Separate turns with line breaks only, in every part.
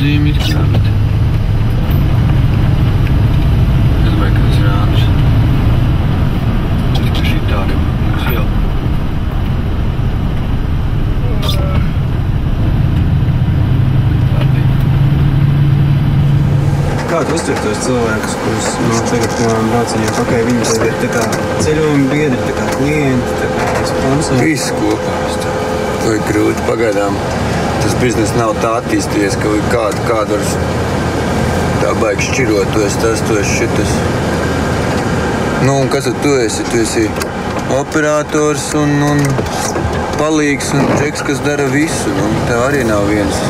zīmi it kā, bet... Es domāju, ka tas ir ātrs. Tik pa šitādiem mums jau. Labi.
Kā tu uztver tos cilvēkus, kurus nu, tagad, piemēram, brauc viņiem pakaļ, viņi tev ir tā kā ceļojuma biedri, tā kā klienti, tā kā sponsori?
Viss kopā. To ir grūti pagaidām. Tas bizness nav tā attīstījies, ka kādu, kādu var tā baigi šķirot. Tu esi tas, tu esi šitas. Nu, un kas tad tu esi? Tu esi operators un, un palīgs un džeks, kas dara visu. Nu, tev arī nav viens,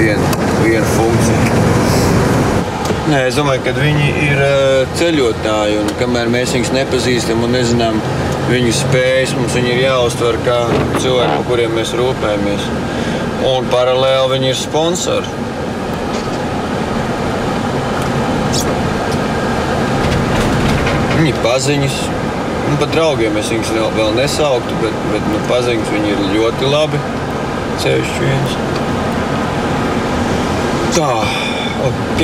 vien, viena funkcija. Nē, es domāju, ka viņi ir ceļotāji. Un, kamēr mēs viņus nepazīstam un nezinām viņu spējas, mums viņi ir jāuztver kā cilvēki, par kuriem mēs rūpējamies. Un paralēli viņi ir sponsori. Viņi paziņas. Nu, pat draugiem es viņus vēl, vēl nesauktu, bet, bet nu, paziņas viņi ir ļoti labi. Ceļš viens. Tā, ok.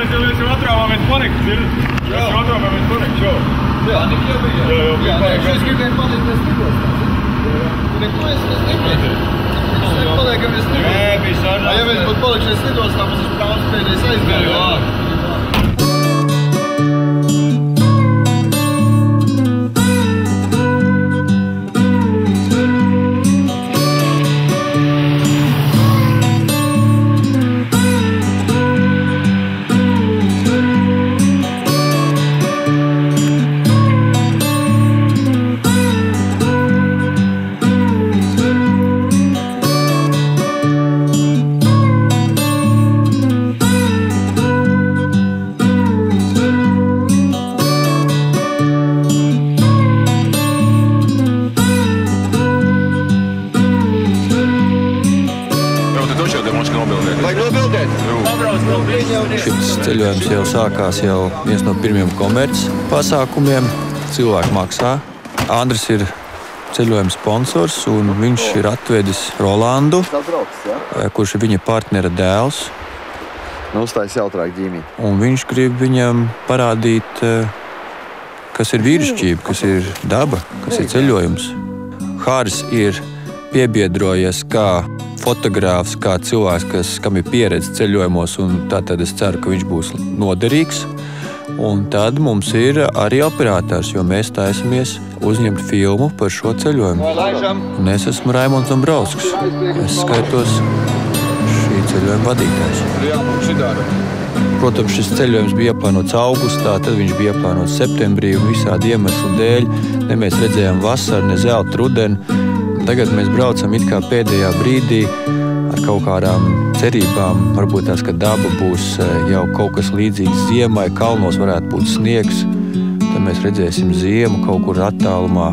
Mēs jau esam atrāvāmies panikts, ir? Jā. Mēs atrāvāmies panikts, jau.
Jā, Nik jau bija.
Jā, jau bija
Jā, es gribēju palikt bez lidostās. Neko es es negribēju. Mēs paliekam bez lidostās.
Nē, bija sarunāts.
Ja mēs būtu palikušies lidostā, mums tas plāns pēdējais aizgāja.
Jā.
Ceļojums jau sākās jau viens no pirmiem komerces pasākumiem. Cilvēki maksā. Andris ir ceļojuma sponsors, un viņš ir atvedis Rolandu, eh, kurš ir viņa partnera dēls.
Nu, uztais jautrāk ģīmī.
un Viņš grib viņam parādīt, eh, kas ir vīrišķība, kas ir daba, kas ir ceļojums. Hāris ir piebiedrojies kā fotogrāfs, kā cilvēks, kas, kam ir pieredze ceļojumos, un tātad es ceru, ka viņš būs noderīgs. Un tad mums ir arī operators, jo mēs taisamies uzņemt filmu par šo ceļojumu. Un es esmu Raimons Dombrovskis. Es skaitos šī ceļojuma vadītājs. Protams, šis ceļojums bija ieplānots augustā, tad viņš bija ieplānots septembrī un visādi iemeslu dēļ. Ne mēs redzējām vasaru, ne zelta rudeni. Tagad mēs braucam it kā pēdējā brīdī ar kaut kādām cerībām. Varbūt tās, ka daba būs eh, jau kaut kas līdzīgs ziemai, kalnos varētu būt sniegs. Tad mēs redzēsim ziemu kaut kur attālumā.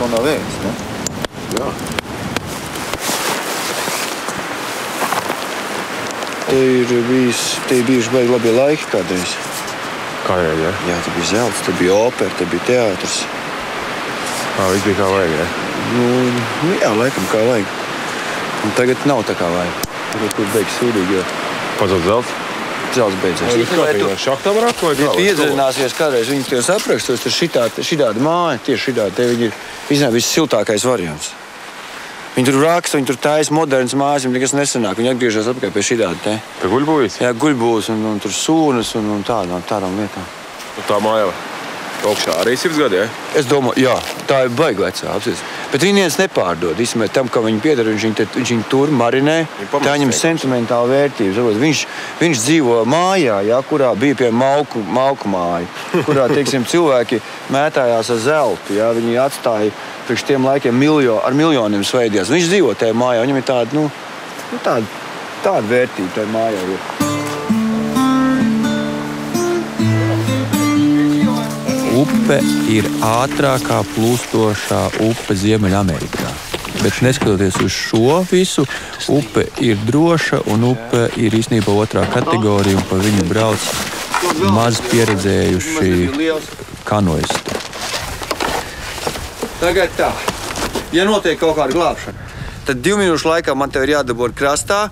Tu kāds vēl nav vējis? Ne?
Jā.
Te ir bijis, te ir bijuši baigi labi laiki kādreiz.
Kā jau, jā?
Jā, te bija zelts, te bija opera, te bija teātris.
Tā viss bija kā vajag, jā?
Nu, nu jā, laikam kā vajag. Un tagad nav tā kā vajag. Tagad tur beigas sūdīgi, jo
Padzot zelts.
zelts beidzies.
Tas kā pie šahtām raktu vai
Ja tu iedzināsies kādreiz viņu tajos aprakstos, tad šitā, šitāda māja, tieši šitāda, te viņi ir iznāk vissiltākais variants. Viņi tur raksta, viņi tur taisa modernas mājas, viņiem nekas nesanāk. Viņi atgriežas atpakaļ pie šitāda te.
Pie guļbūjas?
Jā, guļbūs un, un tur sūnas un, un tādām, tādām lietām.
Tā māja augšā arī sirds gadi, jā?
Es domāju, jā, tā ir baigta vecā apziņa. Bet viņi viens nepārdod. Īstenībā tam, ka viņi pieder, viņš te, viņš viņu tur marinē.
pamatā
Tā viņam sentimentāla vērtība. Viņš, viņš dzīvo mājā, jā, kurā bija pie malku, malku māja, kurā teiksim, cilvēki mētājās ar zeltu. Jā, viņi atstāja priekš tiem laikiem miljo, ar miljoniem sveidījās. Viņš dzīvo tajā mājā. Viņam ir tāda, nu, nu, tāda Tāda vērtība tai mājai ir.
Upe ir ātrākā plūstošā upe Ziemeļamerikā. Bet neskatoties uz šo visu, upe ir droša un upe ir īstenībā otrā kategorija, un pa viņu brauc maz pieredzējuši kanoisti.
Tagad tā, ja notiek kaut kāda glābšana, tad divu minūšu laikā man te ir jādabū krastā.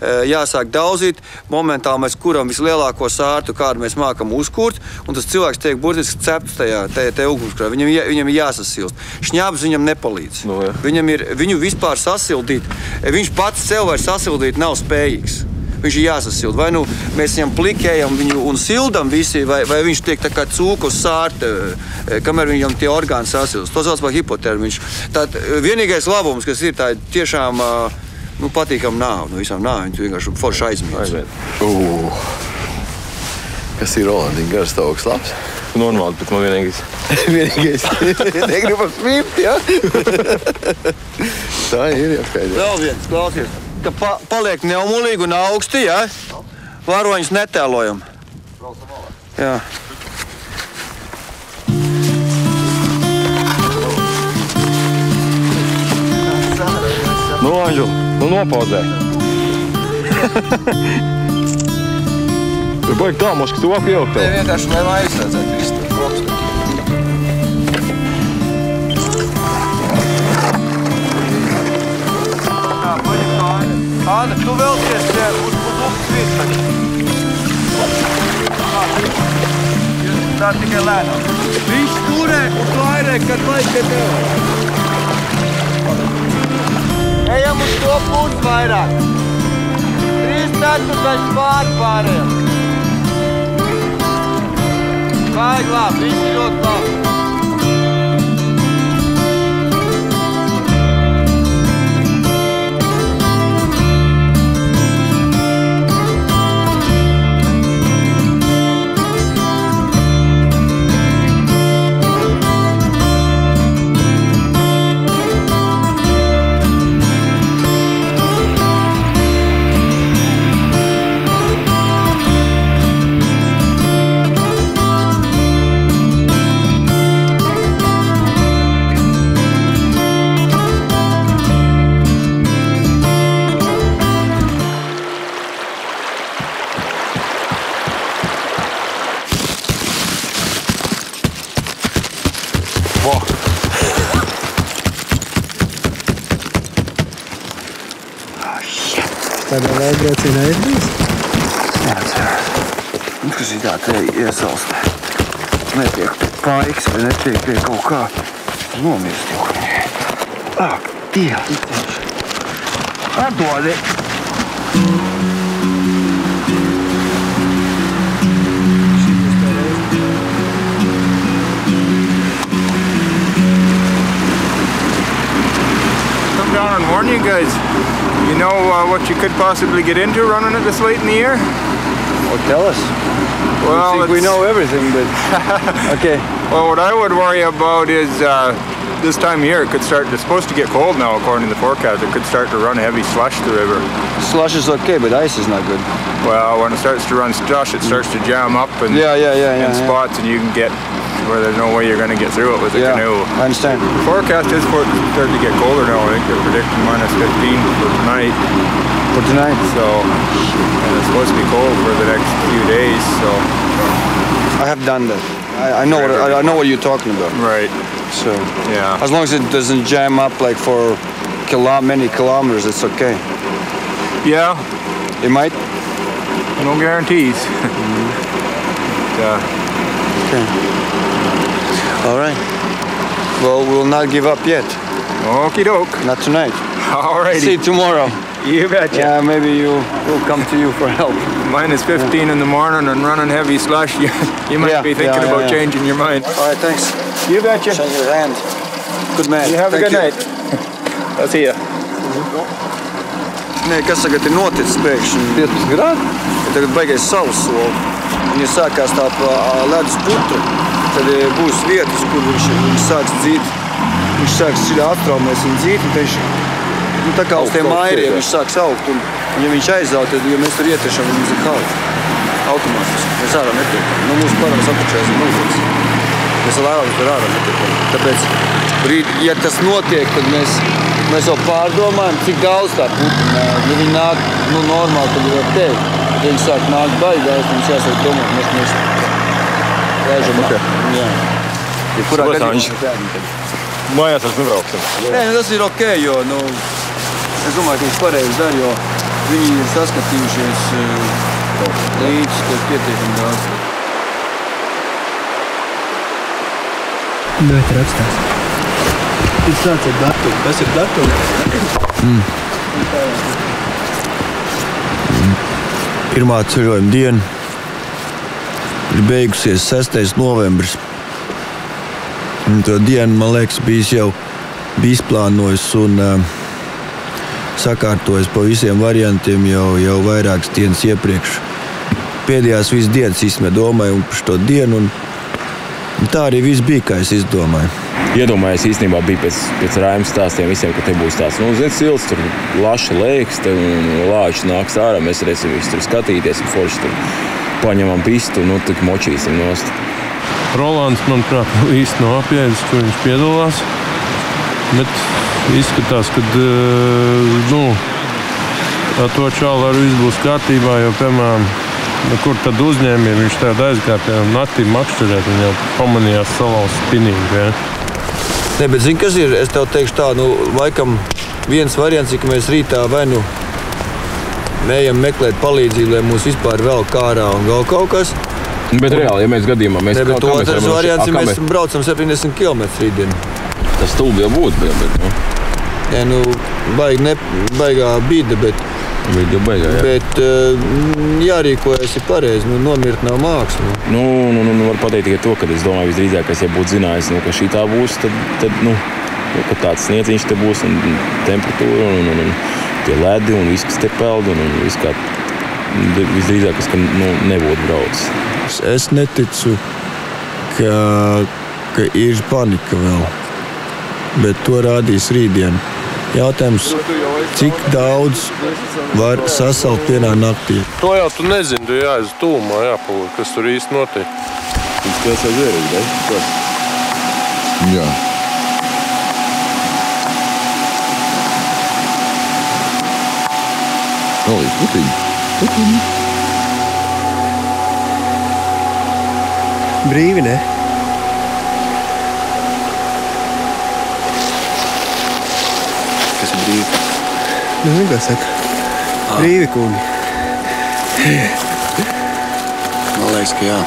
Eh, Jāsāk daudzīt. Momentāli mēs kuram vislielāko sārtu, kādu mēs mākam uzkurt. Un tas cilvēks tiek burtiski cepts tajā, tajā, tajā ugunsgrēkā. Viņam, viņam ir jāsasilst. Šņābs viņam nepalīdz.
Nu, jā.
viņam ir viņu vispār sasildīt. Viņš pats sev vairs sasildīt nav spējīgs. Viņš ir jāsasilda. Vai nu mēs viņam plikējam viņu un sildām visi, vai, vai viņš tiek tā kā cūka uz sārta, eh, kamēr viņam tie orgāni sasilst. To sauc par hipotermiņš. Tad eh, vienīgais labums, kas ir, tā tiešām ā, nu, patīkama nāve. No visām nāvēm tu vienkārši forši aizmirsti.
Aiziet.
Uh, kas ir Rolandiņa garstāvoklis labs?
Normāli, bet man vienīgais.
Vienīgais, negribam smirt, ja? Tā ir jāskaidro.
Vēl viens, klausies, ka pa, paliek neumulīgi un augsti, ja? Varoņus netēlojam. Jā.
Nu, Anģel, nu nopauzē. Tur baigi tā, mums, ka tu api jaukt tev.
vienkārši lai visu to kropstu. Tā, paņem kāju. Āda, tu vēlties uz, upes virsmu. Tā tikai lēnām. Viņš turē un klairē, kad vajag, kad tev. Ejam uz to pusi vairāk. Trīs ceturtais pār pārējiem. Vajag labi, visi ļoti labi. Paiks vai netiek pie kaut kā nomirst jau. Ak, Dievs! Atdodi!
Come down and warn you guys. You know uh, what you could possibly get into running it this late in the year?
Well, tell us.
Well,
we think we
it's-
know everything, but okay.
Well, what I would worry about is uh, this time of year it could start. It's supposed to get cold now, according to the forecast. It could start to run a heavy slush the river.
Slush is okay, but ice is not good.
Well, when it starts to run slush, it starts to jam up and
Yeah, yeah, yeah,
in
yeah,
spots, and you can get where there's no way you're going to get through it with a
Yeah,
canoe.
I understand.
The forecast is for it to start to get colder now. I think they're predicting minus 15 for tonight.
For tonight,
So, and it's supposed to be cold for the next few days. So,
I have done that. I, I know what I, I know what you're talking about.
right,
So
yeah.
as long as it doesn't jam up like for kilo- many kilometers, it's okay.
Yeah,
It might.
no guarantees. But, uh,
Okay. All right. Well, we'll not give up yet.
Okie doke.
Not tonight.
All right.
See you tomorrow.
You betcha.
Yeah, maybe you will come to you for help.
Minus 15 in the morning and running heavy slush. You, you might
Yeah,
be thinking
yeah,
about
yeah.
changing your mind.
All right, thanks.
You betcha.
Shake your hand. Good man.
You have a
Thank
good night. I'll see you.
Nē, kas tagad ir noticis pēkšņi? 15 grādi. Ja tagad beigās saules soli. Un, ja sākās tā pa ledus putra, tad e, būs vietas, kur viņš, viņš sāks dzīt. Viņš sāks dziļi attraumēs un dzīt, un viņš, nu, tā kā uz tiem
iekšā.
viņš sāks augt. Un, Ja viņš aizaut, tad, ja mēs tur ietiešam, mums ir kalni. Automātiski. Mēs ārā netiekam. Nu, mūsu parās apakšējās ir nulles. Mēs lēnām tur ārā netiekam. Tāpēc, rīt, ja tas notiek, tad mēs, mēs jau pārdomājam, cik daudz tā putna. Ja viņi nāk nu, normāli, tad var teikt. Ja viņi sāk nākt baigās, tad mums jāsāk domāt, mēs mēs lēžam. Okay. Jā. Ja kurā gadījumā tad-
Mājās mēs nebrauksim.
Nē, nu, tas ir ok, jo nu, es domāju, ka viņš pareizi dara, jo viņi ir saskatījušies uh, līdz pietiekami daudz.
Ļoti rakstās. Tas tāds ir datums. Tas ir datums.
Pirmā ceļojuma diena ir beigusies 6. novembris. Un to dienu, man liekas, bija jau bija izplānojis un uh, sakārtojis pa visiem variantiem jau, jau vairākas dienas iepriekš. Pēdējās visas dienas īstenībā domāju par šo dienu, un, un tā arī viss bija, kā es izdomāju.
Iedomājos, īstenībā bija pēc, pēc rājuma stāstiem visiem, ka te būs tāds nu, zin, silts, tur laša lēks, un lāčs nāks ārā. Mēs varēsim visu tur skatīties, un forši tur paņemam pistu, nu, tik močīsim nost.
Rolands, manuprāt, īsti nav apjēdzis, ka viņš piedalās. Bet izskatās, ka nu, ar to čālu arī viss būs kārtībā. Jo, piemēram, nu, kur tad uzņēmējiem viņš tādā aizgāja, piemēram, naktī makšķerēt, un jau pamanījās salauzt spinīgu. Ja?
Ne, bet zini, kas ir? Es tev teikšu, tā, nu, laikam viens variants ir, ka mēs rītā vai nu ejam meklēt palīdzību, lai mūs vispār vēl kārā un vēl kaut kas.
Bet reāli, ja mēs gadījumā mēs kā mēs
otrs variants ir, mēs braucam 70 km rītdien.
Tas stulbi jau būtu, bet nu,
Nē, nu, baigi ne, baigā bīda, bet,
bet jau beigā. Jā.
bet uh, jārīkojas ir pareizi. Nu, nomirt nav māksla. Nu.
Nu, nu, nu, nu, var pateikt tikai to, ka es domāju, visdrīzākais, ja būtu zinājis, nu, ka šī tā būs, tad, tad nu, nu, ka tāds sniedziņš te būs un temperatūra un, un, un tie ledi un viss, kas te peld un, un viss kā visdrīzākais, ka nu, nebūtu braucis.
Es, neticu, ka, ka ir panika vēl. Bet to rādīs rītdien. Jautājums, cik daudz var sasaukt vienā naktī?
To jau tu nezini, tu jāiz tūmā, jāpalūk, kas tur īsti notiek.
Tas kā savērīgi, ne? Jā. Nolīt putiņu.
Brīvi, ne?
Brīvi?
Nu, zini, kā saka. Brīvi, kungi.
Man liekas, ka jā.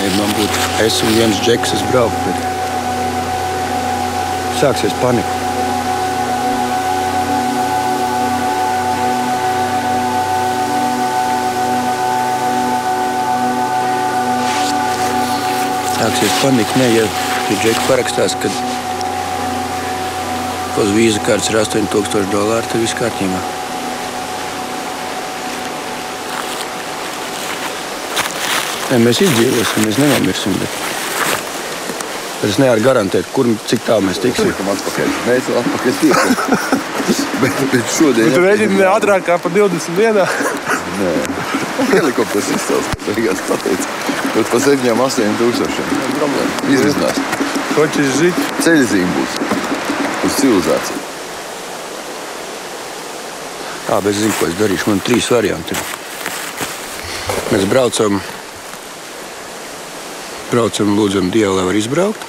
Ja man būtu es un viens džeks, es brauktu. Bet... Sāksies panika. Sāksies panika. Nē, ja ja džeks parakstās, ka uz vīzu kārtas ir 8000 dolāru, tad viss kārtībā. Nē, mēs izdzīvosim, mēs nenomirsim. Bet... bet es nevaru garantēt, kur cik tālu mēs tiksim.
Atpakaļ. Mēs vēl atpakaļ tiekam. bet, bet šodien...
Tu mēģini ātrāk kā pa 20 dienā.
Nē. Helikopters izcels, beigās pateica. Bet pa 7, 8 tūkstošiem. Problēma. Izrisinās.
Hoķis žīt.
Ceļzīme būs uz civilizāciju.
Jā, bet es zinu, ko es darīšu. Man ir trīs varianti. Mēs braucam, braucam, lūdzam Dievu, lai var izbraukt.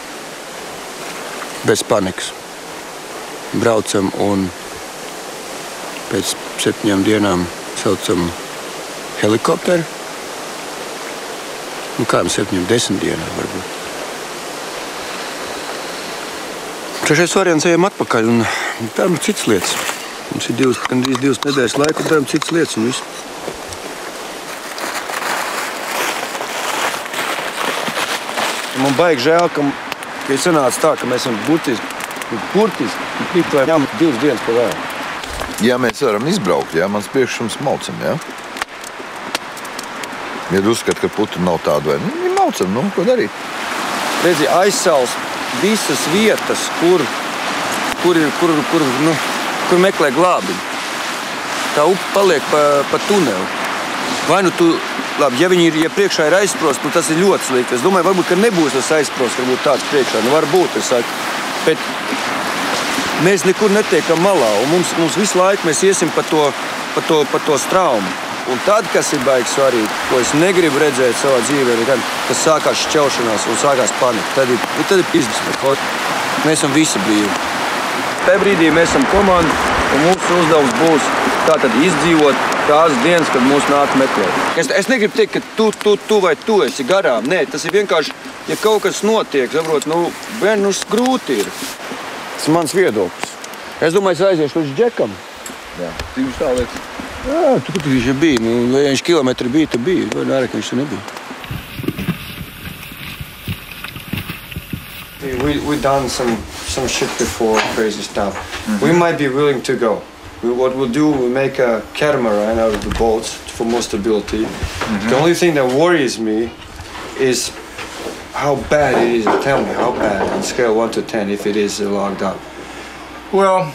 Bez panikas. Braucam un pēc septiņām dienām saucam helikopteru. Nu, kādam septiņiem, desmit dienām varbūt. Trešais variants ejam atpakaļ un darām citas lietas. Mums ir divas, gandrīz divas nedēļas laika, un darām citas lietas. un viss. Man baigi žēl, ka, ka ir sanācis tā, ka mēs esam burtiski, burtiski tikai ņemam divas dienas pa vēlu.
Ja mēs varam izbraukt, ja mans priekšsums maucam, ja? Ja tu uzskati, ka putu nav tādu vai nu, maucam, nu, ko darīt?
Redzi, aizsals visas vietas, kur, kur ir, kur, kur, nu, kur meklē glābiņu. Tā upe paliek pa, pa tuneli. Vai nu tu, labi, ja viņi ir, ja priekšā ir aizsprosts, nu tas ir ļoti slikti. Es domāju, varbūt, ka nebūs tas aizsprosts, varbūt tāds priekšā. Nu, varbūt, es saku. Bet mēs nekur netiekam malā, un mums, mums visu laiku mēs iesim pa to, pa to, pa to straumu. Un tad, kas ir baigi svarīgi, ko es negribu redzēt savā dzīvē, ir tad, kad sākās šķelšanās un sākās panika. Tad ir, nu, tad ir izdevies. Mēs esam visi brīvi. Tajā brīdī mēs esam komanda, un mūsu uzdevums būs tātad izdzīvot tās dienas, kad mūs nāk meklēt. Es, es negribu teikt, ka tu, tu, tu vai tu esi garām. Nē, tas ir vienkārši, ja kaut kas notiek, saprot, nu, vien, nu grūti ir. Tas ir mans viedoklis. Es domāju, es aiziešu līdz džekam. Jā, viņš tā liekas. Jā, tur tur viņš bija. Nu, vai viņš kilometri bija, tur bija. Vai nē, ka viņš tur nebija. We we done some some shit before, crazy stuff. We mm-hmm. might be willing to go. We, what we'll do, we make a catamaran out of the boats for more stability. Mm-hmm. The only thing that worries me is how bad it is. Tell me how bad on scale one to ten if it is logged up.
Well,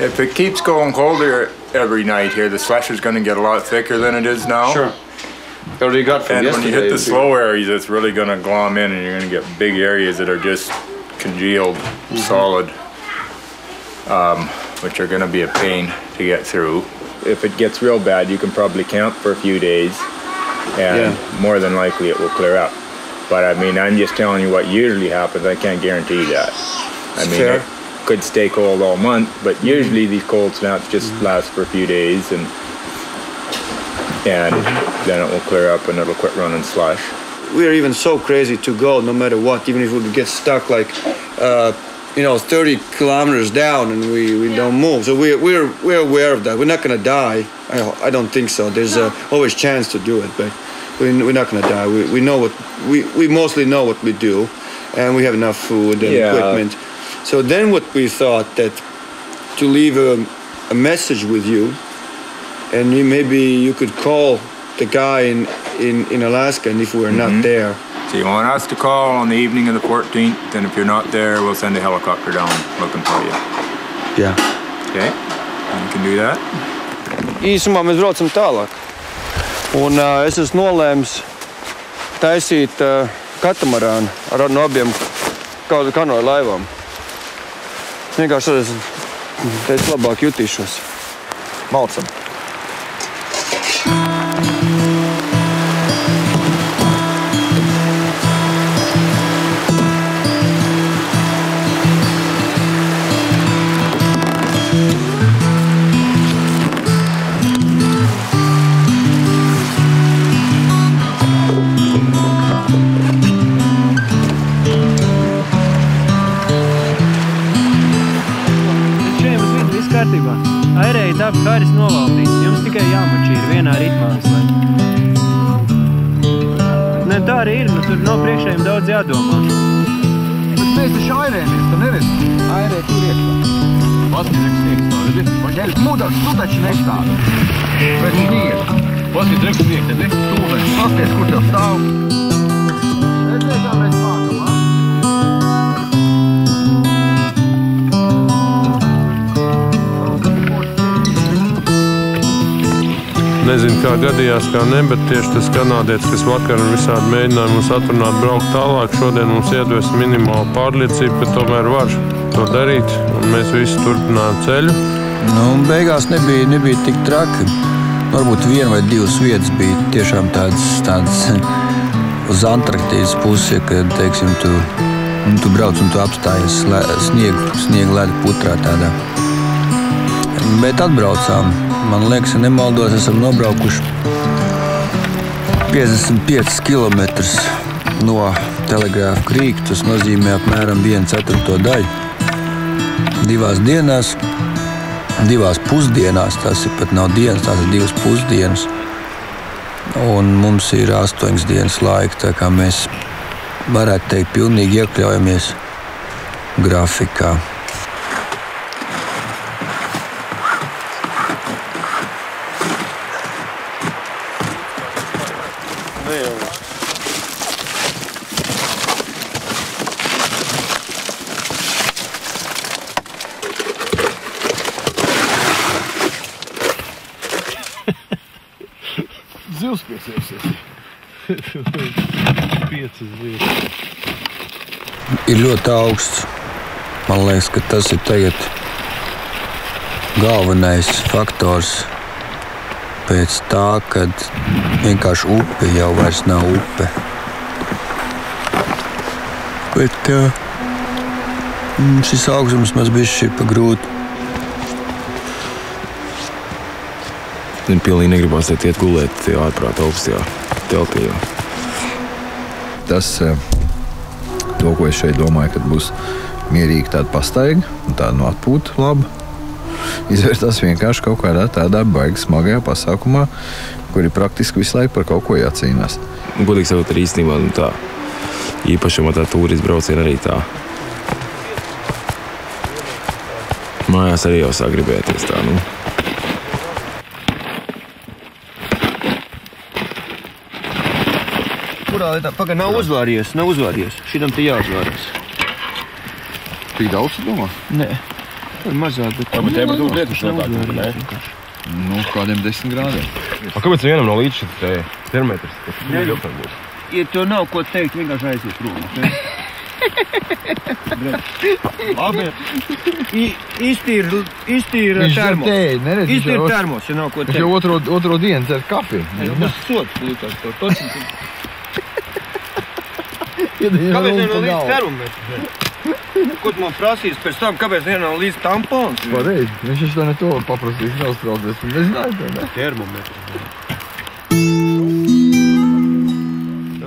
if it keeps going colder every night here, the slush is going to get a lot thicker than it is now.
Sure. Already got from
And when you hit the slow areas, it's really going to glom in, and you're going to get big areas that are just congealed, solid, um, which are going to be a pain to get through. If it gets real bad, you can probably camp for a few days, and more than likely it will clear up. But I mean, I'm just telling you what usually happens. I can't guarantee that. I mean,
Fair.
it could stay cold all month, but usually these cold snaps just last for a few days, and and then it will clear up and it'll quit running slush.
we're even so crazy to go no matter what even if we get stuck like uh, you know 30 kilometers down and we, we don't move. So we're, we're, we're aware of that. We're not going to die. I, I don't think so. There's uh, always chance to do it but we, we're not going to die. We, we know what we, we mostly know what we do and we have enough food and
Yeah.
equipment so then what we thought that to leave a, a message with you and you, maybe you could call the guy in, in, in Alaska and if we're not there
So you want us to call on the evening of the 14th, and if you're not there, we'll send a helicopter down looking for you.
Yeah.
Okay? You can do that.
Īsumā mēs braucam tālāk. Un, uh, es esmu nolēmis taisīt uh, katamarānu ar no abiem kādu kanoju laivām. Vienkārši es teicu, labāk jutīšos. Malcam.
Tur nav priekšējiem daudz jādomā.
Bet mēs taču airējamies, tu neredzi? Airē tur iekšā. Paskatieties, sniegs to redzi. Paņēlis mudars, tu taču nestāvi. Pēc sniega. Paskatieties, sniegs, te ne? Stūmēs. Paskatieties, kur
Nezinu, kā gadījās, kā ne, bet tieši tas kanādietis, kas vakar visādi mēģināja mums atrunāt, braukt tālāk, šodien mums iedves minimālu pārliecību, ka tomēr var to darīt. Mēs visi turpinājām ceļu.
Nu, beigās nebija, nebija tik traki. Varbūt viena vai divas vietas bija tiešām tādas, tādas uz Antarktīdas pusi, kad teiksim, tu, nu, tu brauc un tu apstājies sniegu, sniegu ledu putrā. Tādā. Bet atbraucām. Man liekas, ja nemaldos, esam nobraukuši 55 km no telegrāfa krīka. Tas nozīmē apmēram 1,4 daļu. Divās dienās divās pusdienās. Tas ir pat nav dienas, tās ir divas pusdienas. Un mums ir astoņas dienas laika, tā kā mēs varētu teikt, pilnīgi iekļaujamies grafikā.
Piecas vietas.
ir ļoti augsts. Man liekas, ka tas ir tagad galvenais faktors pēc tā, kad vienkārši upe jau vairs nav upe. Bet uh, šis augstums man bija šī pa grūti.
Pilnīgi negribas teikt, iet gulēt ārprātā augstajā teltī.
Tas, eh, to, ko es šeit domāju, kad būs mierīgi tāda pastaiga tāda no atpūta laba. Izvērtās vienkārši kaut kādā tādā baigā smagajā pasākumā, kur ir praktiski visu laiku par kaut ko jācīnās.
Godīgi sakot, arī īstenībā nu, tā īpašuma tā turisma brauciena arī tā. Mājās arī jau sāk gribēties tā. Nu.
Lietā? Pagaidām, nav uzvārījies, nav uzvārījies. Šitam te jāuzvārās.
Tik daudz, tu domā?
Nē, tā ir mazāk, bet
Jā, bet te būtu
uzvārījies
ne?
vienkārši.
Nu, kādiem desmit grādiem.
A, kāpēc vienam no līdz šim te termetrs?
Nē,
ir ilgāk būs.
Ja tev nav ko teikt, vienkārši aiziet prom. ok?
Labi.
I- Iztīri, iztīri
Viņš
termos.
viņš jau-
termos, ja nav ko teikt.
jau otro, otro dienu dzeru kafiju.
Tas sots būtu to.
Kāpēc
nevienam līdz termometrs? Ko tu man prasīs pēc tam, kāpēc nevienam līdz tampons?
Pareizi, viņš to ne to paprasīs, neuztraucies. Viņš nezināja to, ne?
Termometrs.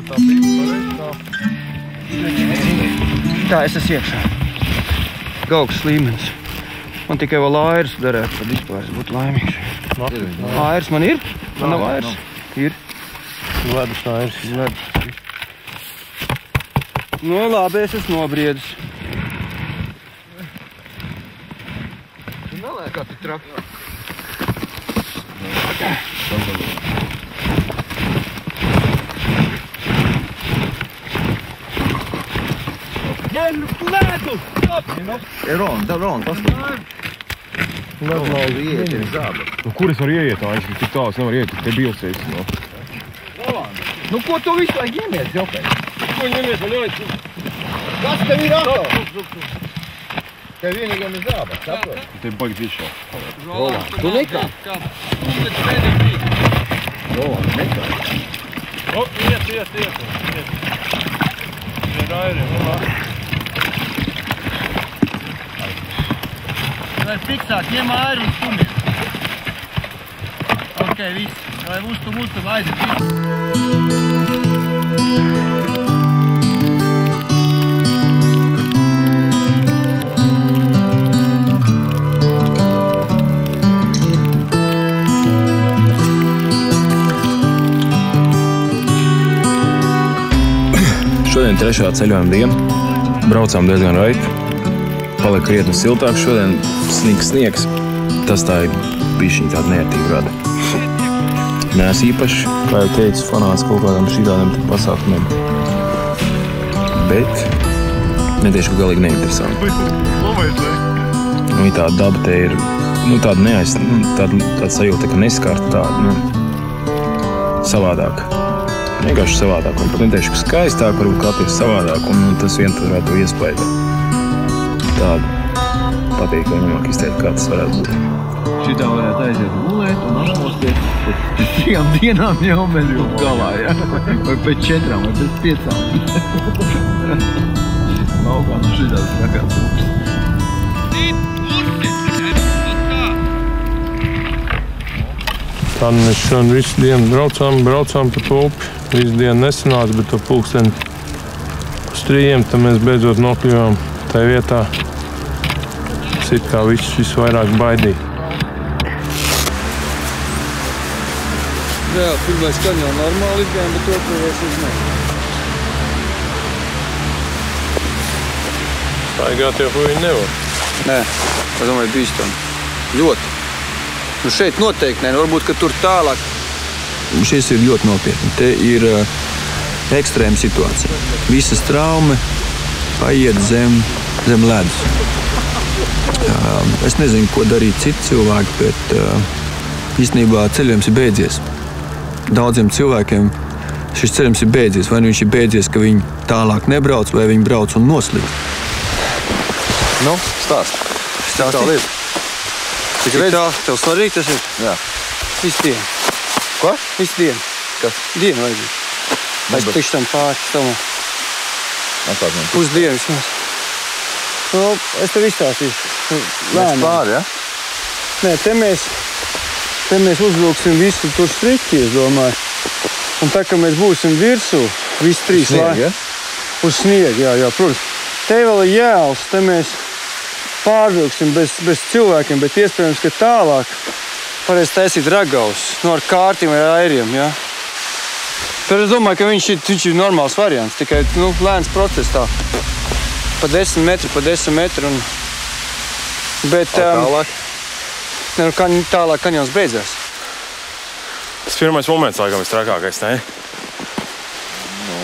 Tā bija pareizi tā.
Tā, es esmu iekšā. Gaugs līmenis. Man tikai vēl airs derētu, tad vispār es būtu laimīgs. Airs man ir? Man nav airs. Ir.
Ledus airs.
Ledus. Nu, labi, es esmu nobriedis. Nelēk, kā tu traki.
Ron, da, Ron, paskatās. Ron, iet ir zāba.
Nu, kur es varu ieiet? Tā, es tik tālu es nevaru iet. Te bija ilsēs. No.
Nu, ko tu visu laiku iemies, Jopē?
Ko ņemies? Man jāiet.
Kas tev ir atkal? Tev vienīgam ir zāba, saproti?
Te baigi dziļšā.
Roland, tu nekā? Roland, nekā.
O, iet, iet, iet. iet. Ir airi, nu labi.
Vai fiksāk, ņem airu un stumj. Ok, viss. Vai uztum, uztum, aiziet. viss.
Šodien trešā ceļojuma diena. Braucām diezgan raiti. Palika krietni siltāk šodien. Sniegs, sniegs. Tas tā ir bijis tāda neērtīga rada. Nē, es īpaši, kā jau teicu, fanāts kaut kādam šādam pasākumam. Bet netieši galīgi neinteresanti. Nu, tā daba te ir nu, tāda neaiz, nu, tāda, tāda sajūta, ka neskarta tāda nu, savādāk. Vienkārši savādāk. Un pat neteikšu, ka skaistāk, varbūt kā tie savādāk. Un, un tas viens varētu to iespaidu. Tādu patīkamāk izteikt, kā tas varētu būt.
Šitā varētu aiziet gulēt un atmosties. Pēc trijām dienām jau mēs būtu galā, ja? Vai pēc četrām, vai pēc piecām. Laukā no šitās trakās.
Tā nu mēs šodien visu dienu braucām, braucām pa to upi. Visu dienu nesanāca, bet to pulksteni uz trījiem tad mēs beidzot nokļuvām tajā vietā. Tas it kā viss visvairāk baidīja.
Jā, pirmais kan jau normāli izgājām, bet otrais es ne.
Staigāt jau viņi nevar.
Nē, es domāju, bīstami. Ļoti. Nu šeit noteikti nē, nu varbūt, ka tur tālāk. Šis ir ļoti nopietni. Te ir uh, ekstrēma situācija. Visas traumas paiet zem, zem ledus. Uh, es nezinu, ko darīt citi cilvēki, bet uh, īstenībā ceļojums ir beidzies. daudziem cilvēkiem šis ceļš ir beidzies. Vai nu viņš ir beidzies, ka viņi tālāk nebrauc, vai viņi brauc un noslīd.
Nu, stāst.
Stāsti.
Tā lieta.
Cik tā, tev svarīgi tas ir?
Jā.
Visu dienu.
Ko?
Visu dienu.
Kas?
Dienu vajadzīgi. Es
bet-
tikšu tam pāri, tam
man.
pusdienu vismaz. Nu, es tev izstāstīšu.
Mēs
Lēnām.
pāri, ja?
Nē, te mēs, te mēs uzvilksim visu tur striķi, es domāju. Un tā kā mēs būsim virsū, visi trīs lai-
ja?
uz sniega, jā, jā, protams. Te vēl ir jēls, te mēs pārvilksim bez, bez cilvēkiem, bet iespējams, ka tālāk varēs taisīt ragavus no ar kārtiem vai airiem. Jā. Tad es domāju, ka viņš ir, viņš ir normāls variants, tikai nu, lēns process. Tā. Pa desmit metri, pa desmit metri. Un... Bet um,
Tālāk.
ne, nu, kā tālāk kanjons beidzās.
Tas pirmais moments, laikam, ir trakākais. Ne?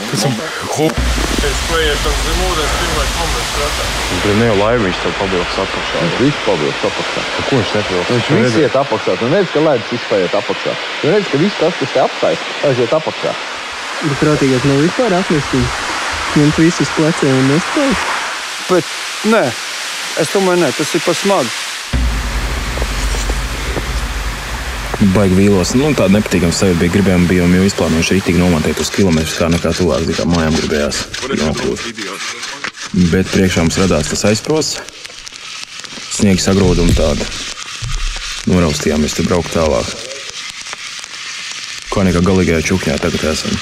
Pēc tam hup. Es paiet tam zem ūdens, pirmais moments trakāk. Tur ne jau laiva viņš tev pabilks apakšā.
Viņš viss pavilks apakšā.
Ko viņš nepabilks?
Viņš viss iet apakšā. Tu redzi, ka ledus viss paiet apakšā. Tu redzi, ka viss tas, kas te apstājas, aiziet apakšā.
Bet prātīgāk nav vispār atnest viņu. Ņemt visus pleciem un nespēj.
Bet nē, es domāju, nē, tas ir par
Baigi vīlos. Nu, tāda nepatīkama sajūta bija. Gribējām, bijām jau izplānojuši rītīgi nomantīt uz kilometru, kā nekā tuvāk kā mājām gribējās. nokļūt. Bet priekšā mums radās tas aizprosts. Sniega sagroduma tāda. Noraustījāmies tur braukt tālāk. Kā nekā galīgajā čukņā tagad esam.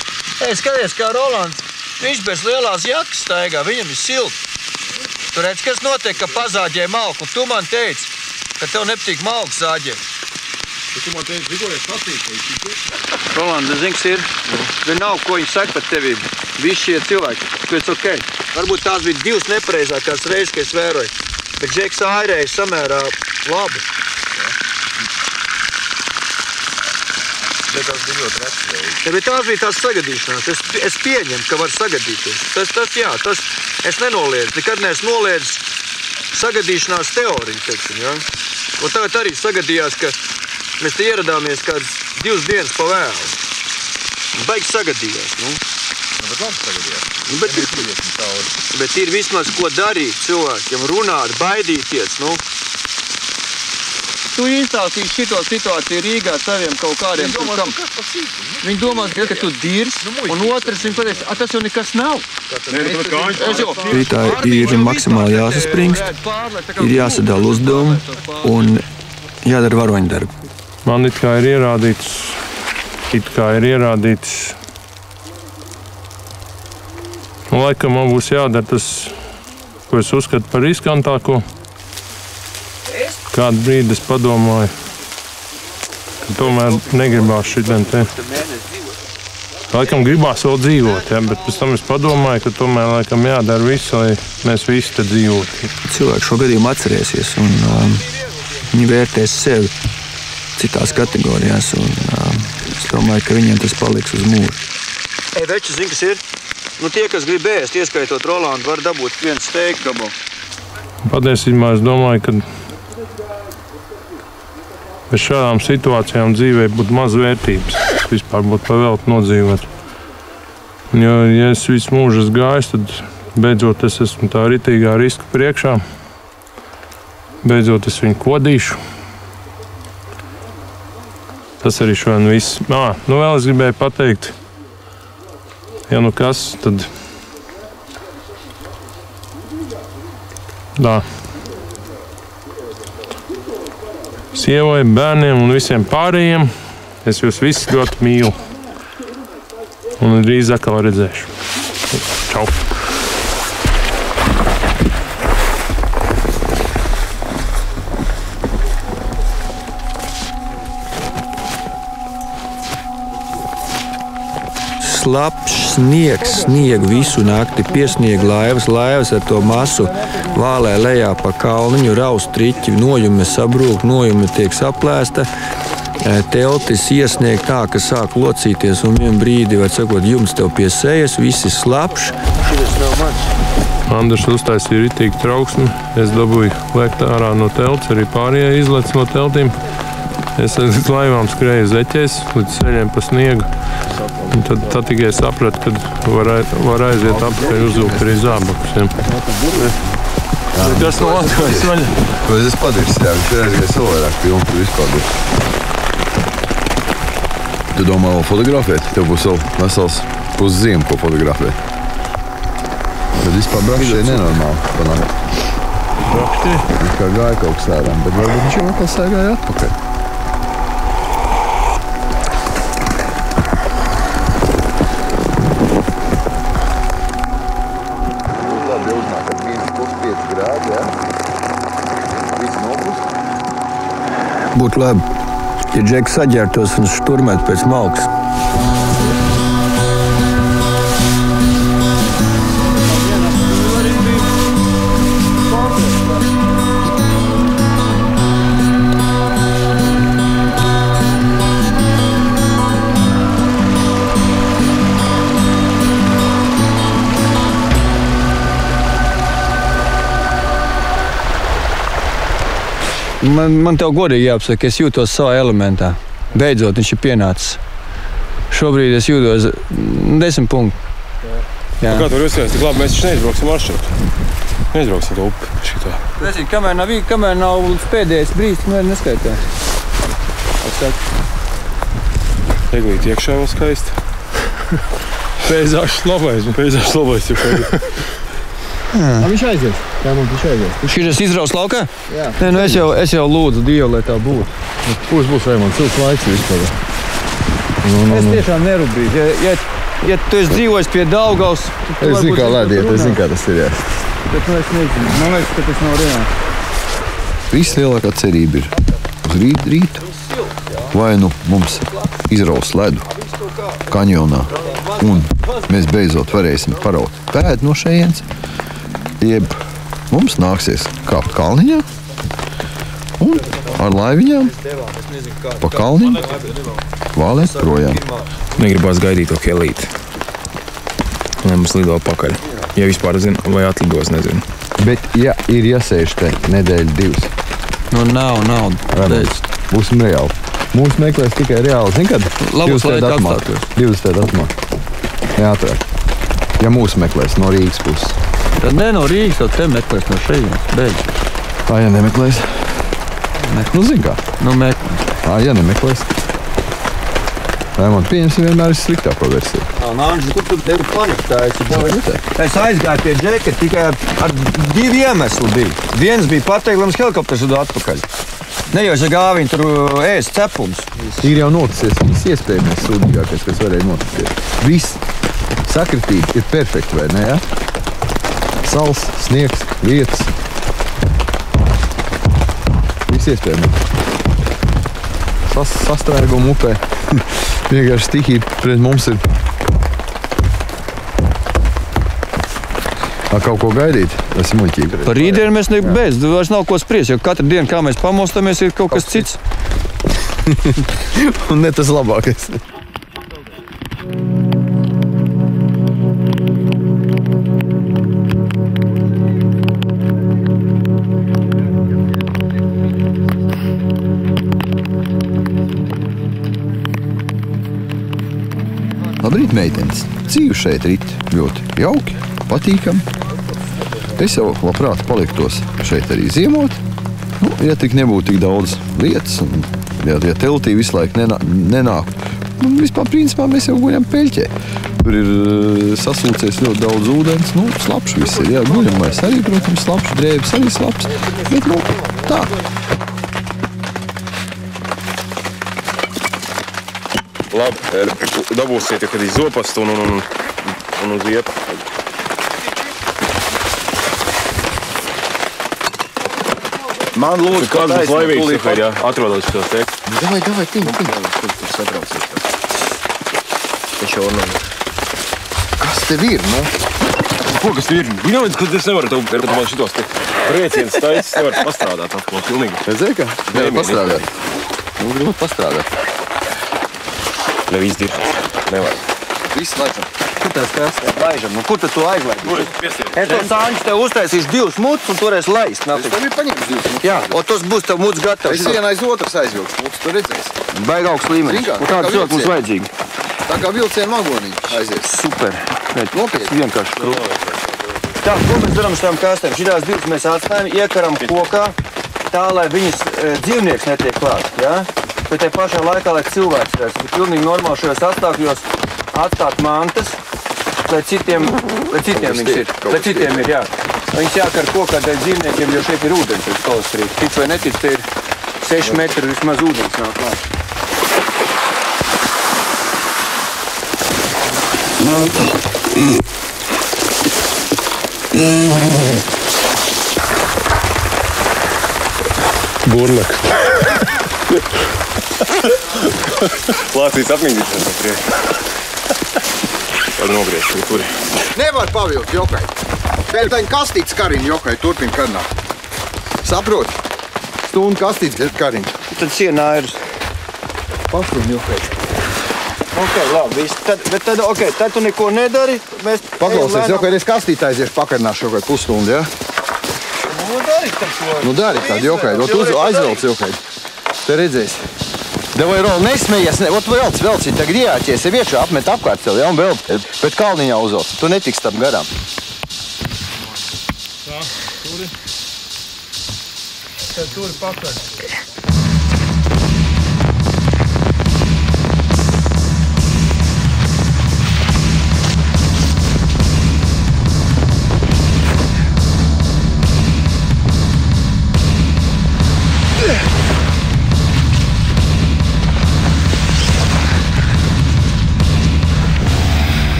Ei, skaties, kā Rolands. Viņš bez lielās jakas staigā, viņam ir silti. Tur redz, kas notiek, ka pazāģē malku. Tu man teici, ka tev nepatīk malku zāģēt.
Rolands, zini, kas ir? Vienalga, ko viņi saka par tevi. Visi šie cilvēki, pēc ok.
Varbūt tās bija divas nepareizākās reizes, kad es vēroju. Bet Džeks airēja samērā labi. Bet tas bija ļoti reti. Ja, bet tās bija tās sagadīšanās. Es, es pieņemu, ka var sagadīties. Tas, tas, jā, tas es nenoliedzu. Nekad neesmu noliedzis sagadīšanās teoriju. Teiksim, ja? Un tagad arī sagadījās, ka mēs ieradāmies kādas divas dienas pa vēlu. Baigi sagadījās. Nu.
Bet labi sagadījās.
Nu, bet, bet ir vismaz ko darīt cilvēkiem, runāt, baidīties. Nu. Tu izstāstīsi šo situāciju Rīgā saviem kaut kādiem cilvēkiem. Viņi domās, ka, ka tu dirzi, un otrs viņa pateiks, "A, tas jau nekas nav.
Rītā ir maksimāli jāsaspringst, ir jāsadala uzdevumi un jādara varoņdarbi.
Man it kā ir ierādīts, it kā ir ierādīts. Un, laikam man būs jādara tas, ko es uzskatu par riskantāko. Kādu brīdi es padomāju, ka tomēr negribās šitien te. Laikam gribās vēl dzīvot, ja, bet pēc tam es padomāju, ka tomēr laikam jādara viss, lai mēs visi te dzīvotu.
Cilvēks šo gadījumu atcerēsies un um, viņi vērtēs sevi citās kategorijās. Un, um, es domāju, ka viņiem tas paliks uz mūžu.
Ei, veči, zini, kas ir? Nu, tie, kas grib ēst, ieskaitot Rolandu, var dabūt vienu steigtu gabalu.
Patiesībā es domāju, ka bez šādām situācijām dzīvē būtu maz vērtības. Vispār būtu pavēlti nodzīvot. Un, jo, ja es visu mūžu esmu gājis, tad beidzot es esmu tā ritīgā riska priekšā. Beidzot es viņu kodīšu. Tas arī šodien viss. Nā, nu vēl es gribēju pateikt, ja nu kas, tad. Tā. Sievai, bērniem un visiem pārējiem. Es jūs visus ļoti mīlu. Un drīz atkal redzēšu. Čau!
Slapjš sniegs, sniegu visu nakti, piesniega laivas, laivas ar to masu vālē lejā pa kalniņu, raust triķi, nojumi sabrūk, nojumi tiek saplēsta. E, Teltis iesniegt tā, ka sāk locīties, un vienā brīdī, var sakot, jums te pie sejas, visi slapjš.
Šis nav mans.
Andrēs uztaisīja rītīgu trauksmi. Es dabūju lēkt ārā no telts, arī pārējie izlaiž no teltīm. Es līdz laivām skrēju zeķēs, līdz ceļiem pa sniegu. Un tad, tad tikai sapratu, ka var, var aiziet apakaļ uzvilkt arī zābakus. Kas no Latvijas vaļā?
Vai es padirsu, jā, viņš ir aizgājis vēl vairāk pilnu, tur vispār. Tu domā vēl fotografēt? Tev būs vēl vesels puszīme, ko fotografēt. Tad vispār brašķi ir nenormāli. panāk. Viņš kā gāja kaut kas ārām, bet varbūt viņš jau atkal sēgāja atpakaļ.
Būtu labi, ja džeks saģērtos un šturmētu pēc malkas. Man, man tev godīgi jāapsaka, ka es jūtos savā elementā. Beidzot, viņš ir pienācis. Šobrīd es jūtos mm, desmit punktus. Jā,
Kā tur uzsvērs, tik labi mēs taču neizbrauksim maršrutu. Neizbrauksim to upi. Šitā.
Redziet, kamēr nav, kamēr nav pēdējais brīdis, kamēr neskaitās.
Eglīt iekšā vēl skaisti. Pēzāšs labais, pēzāšs labais.
Viņš aizies. Jā, mums viņš aizies.
Šis ir izraus laukā?
Jā.
Nē, nu es jau, es jau lūdzu Dievu, lai tā būtu.
Būs, būs Raimons, silts laiks vispār. Nu, nu,
Es
nu.
tiešām nerūpīgi. Ja, ja, ja tu esi dzīvojis pie Daugaus, tad
Es zinu, kā lēdiet, es zinu, kā tas ir. Jā.
Bet nu es nezinu. Man liekas, ka tas nav reāli.
Vislielākā cerība ir uz rīt, rītu. Vai nu mums izraus ledu kanjonā, un mēs beidzot varēsim paraut pēdu no šejienes, jeb mums nāksies kāpt kalniņā un ar laiviņām pa kalniņu vālēt projām.
Negribās gaidīt to kelīti. Lai mums lido pakaļ. Ja vispār zinu, vai atlidos, nezinu.
Bet, ja ir jāsēž te nedēļu, divas,
Nu nav naudas.
būsim reāli. Mūsu meklēs tikai reāli. Zini, kad?
Labas
20.
laika apstākļos.
20. datumā. Jā, tā. Ja mūsu meklēs no Rīgas puses.
Tad ne no Rīgas, tad te meklēs no šejienes. Beidz.
Ā, ja nemeklēs, nu, zini kā.
Nu, meklē.
Ā, ja nemeklēs, Vai man pieņemsim vienmēr ir sliktāko versiju?
Nāc, kur tu tevi paniktēji?
Nē,
Es aizgāju pie džeka tikai ar divu iemeslu. Bija. Viens bija pateikt, lai mums helikopters lido atpakaļ. Ne jau es gāju viņu tur ēst cepums.
Ir jau noticis viss iespējamais sūdīgākais, kas varēja notikt. Viss sakritība ir perfekta, vai ne? Ja? Sals, sniegs, vietas. Viss iespējamais. Sas, sastrēguma upē. Vienkārši stihija pret mums ir. Ā, Kaut ko gaidīt, tas ir muļķīgi.
Par rītdienu mēs nebeidz, vairs nav ko spriest, jo katru dienu, kā mēs pamostamies, ir kaut kas cits.
Un ne tas labākais. Labrīt, meitenes! Dzīve šeit rit ļoti jauki, patīkami. Es jau labprāt paliktos šeit arī ziemot. Nu, ja tik nebūtu tik daudz lietas, un ja, ja teltī visu laiku nenā, nenāk, nu, vispār principā mēs jau guļam peļķē. Tur ir uh, sasūcies ļoti daudz ūdens, nu, slapjš viss ir. Jā, guļamais arī, protams, slapjš, drēbes arī slapjš. Bet, nu, tā.
Labi, dabūsiet, ja kad ir zopastu un, un, un, un uz vietu. Man lūdzu, kāds būs laivīgs, ja atrodas šos te.
Davai, davai, tiņ, tiņ. Kur tur sabraucies? Viņš jau nav.
Kas tev ir? Nu?
Ko kas ir? Viņam, ka es nevaru tev, bet man šitos te rēcienus taisas, nevar pastrādāt atkal pilnīgi.
Redzēji, kā? Jā,
Nē,
pastrādāt. Nu, gribat pastrādāt.
Nevis dirbt. Nevar.
Viss laižam.
Kur tas kas? Laižam. Nu, kur tad tu aizlaid?
Tur piesiet.
Es to sāņus tev uztaisīšu divus mutus un toreiz laist.
Es
nafik.
tev ir paņēmis divas.
Jā, o tas būs tev muts gatavs.
Es vienu aiz otras aizvilku. Lūdzu, tu redzēsi.
Baigi augsts līmenis. Un
tā
tāda
kā
cilvēka mums vajadzīga.
Tā kā vilciena magonī aizies.
Super.
Nopietni.
Vienkārši krūti. Tā, ko mēs darām ar tām kastēm? Šīs divas mēs atstājam, iekaram kokā, tā lai viņas e, dzīvnieks netiek klāt. Ja? Bet tajā pašā laikā, lai cilvēks redz, ir pilnīgi normāli šajos apstākļos atstāt mantas, lai citiem, lai citiem viņas ir. Lai citiem ir, jā. Viņas jākar kokā dēļ dzīvniekiem, jo šeit ir ūdens uz kolostrīt. Tic vai netic, te ir 6 metri vismaz ūdens nāk klāt.
Burleks.
Lācīs apmīdīšana no priekša. Tad nogriež to tur.
Nevar pavilkt jokai. Pēc tam kastītes kariņu jokai turpina karināt. Saproti? Stundu kastītes kariņu.
Tad sienā ir.
Pastum jokai.
Ok, labi. Viss. Tad, bet tad, ok, tad tu neko nedari. Mēs
Paklausies, jokai es kastītē aiziešu pakarināšu jokai pusstundu, ja?
Nu, dari taču.
Nu dari tādu jokai. Nu, tu aizvelc jokai. Te redzēsi. Davai, Rol, nesmējies, ne, ot velc, velc, tagad iāķies, ja iekšā apmet apkārt tev, ja, un vēl pēc kalniņā uzvelc. Tu netiks tam garām.
Tad tur pakaļ.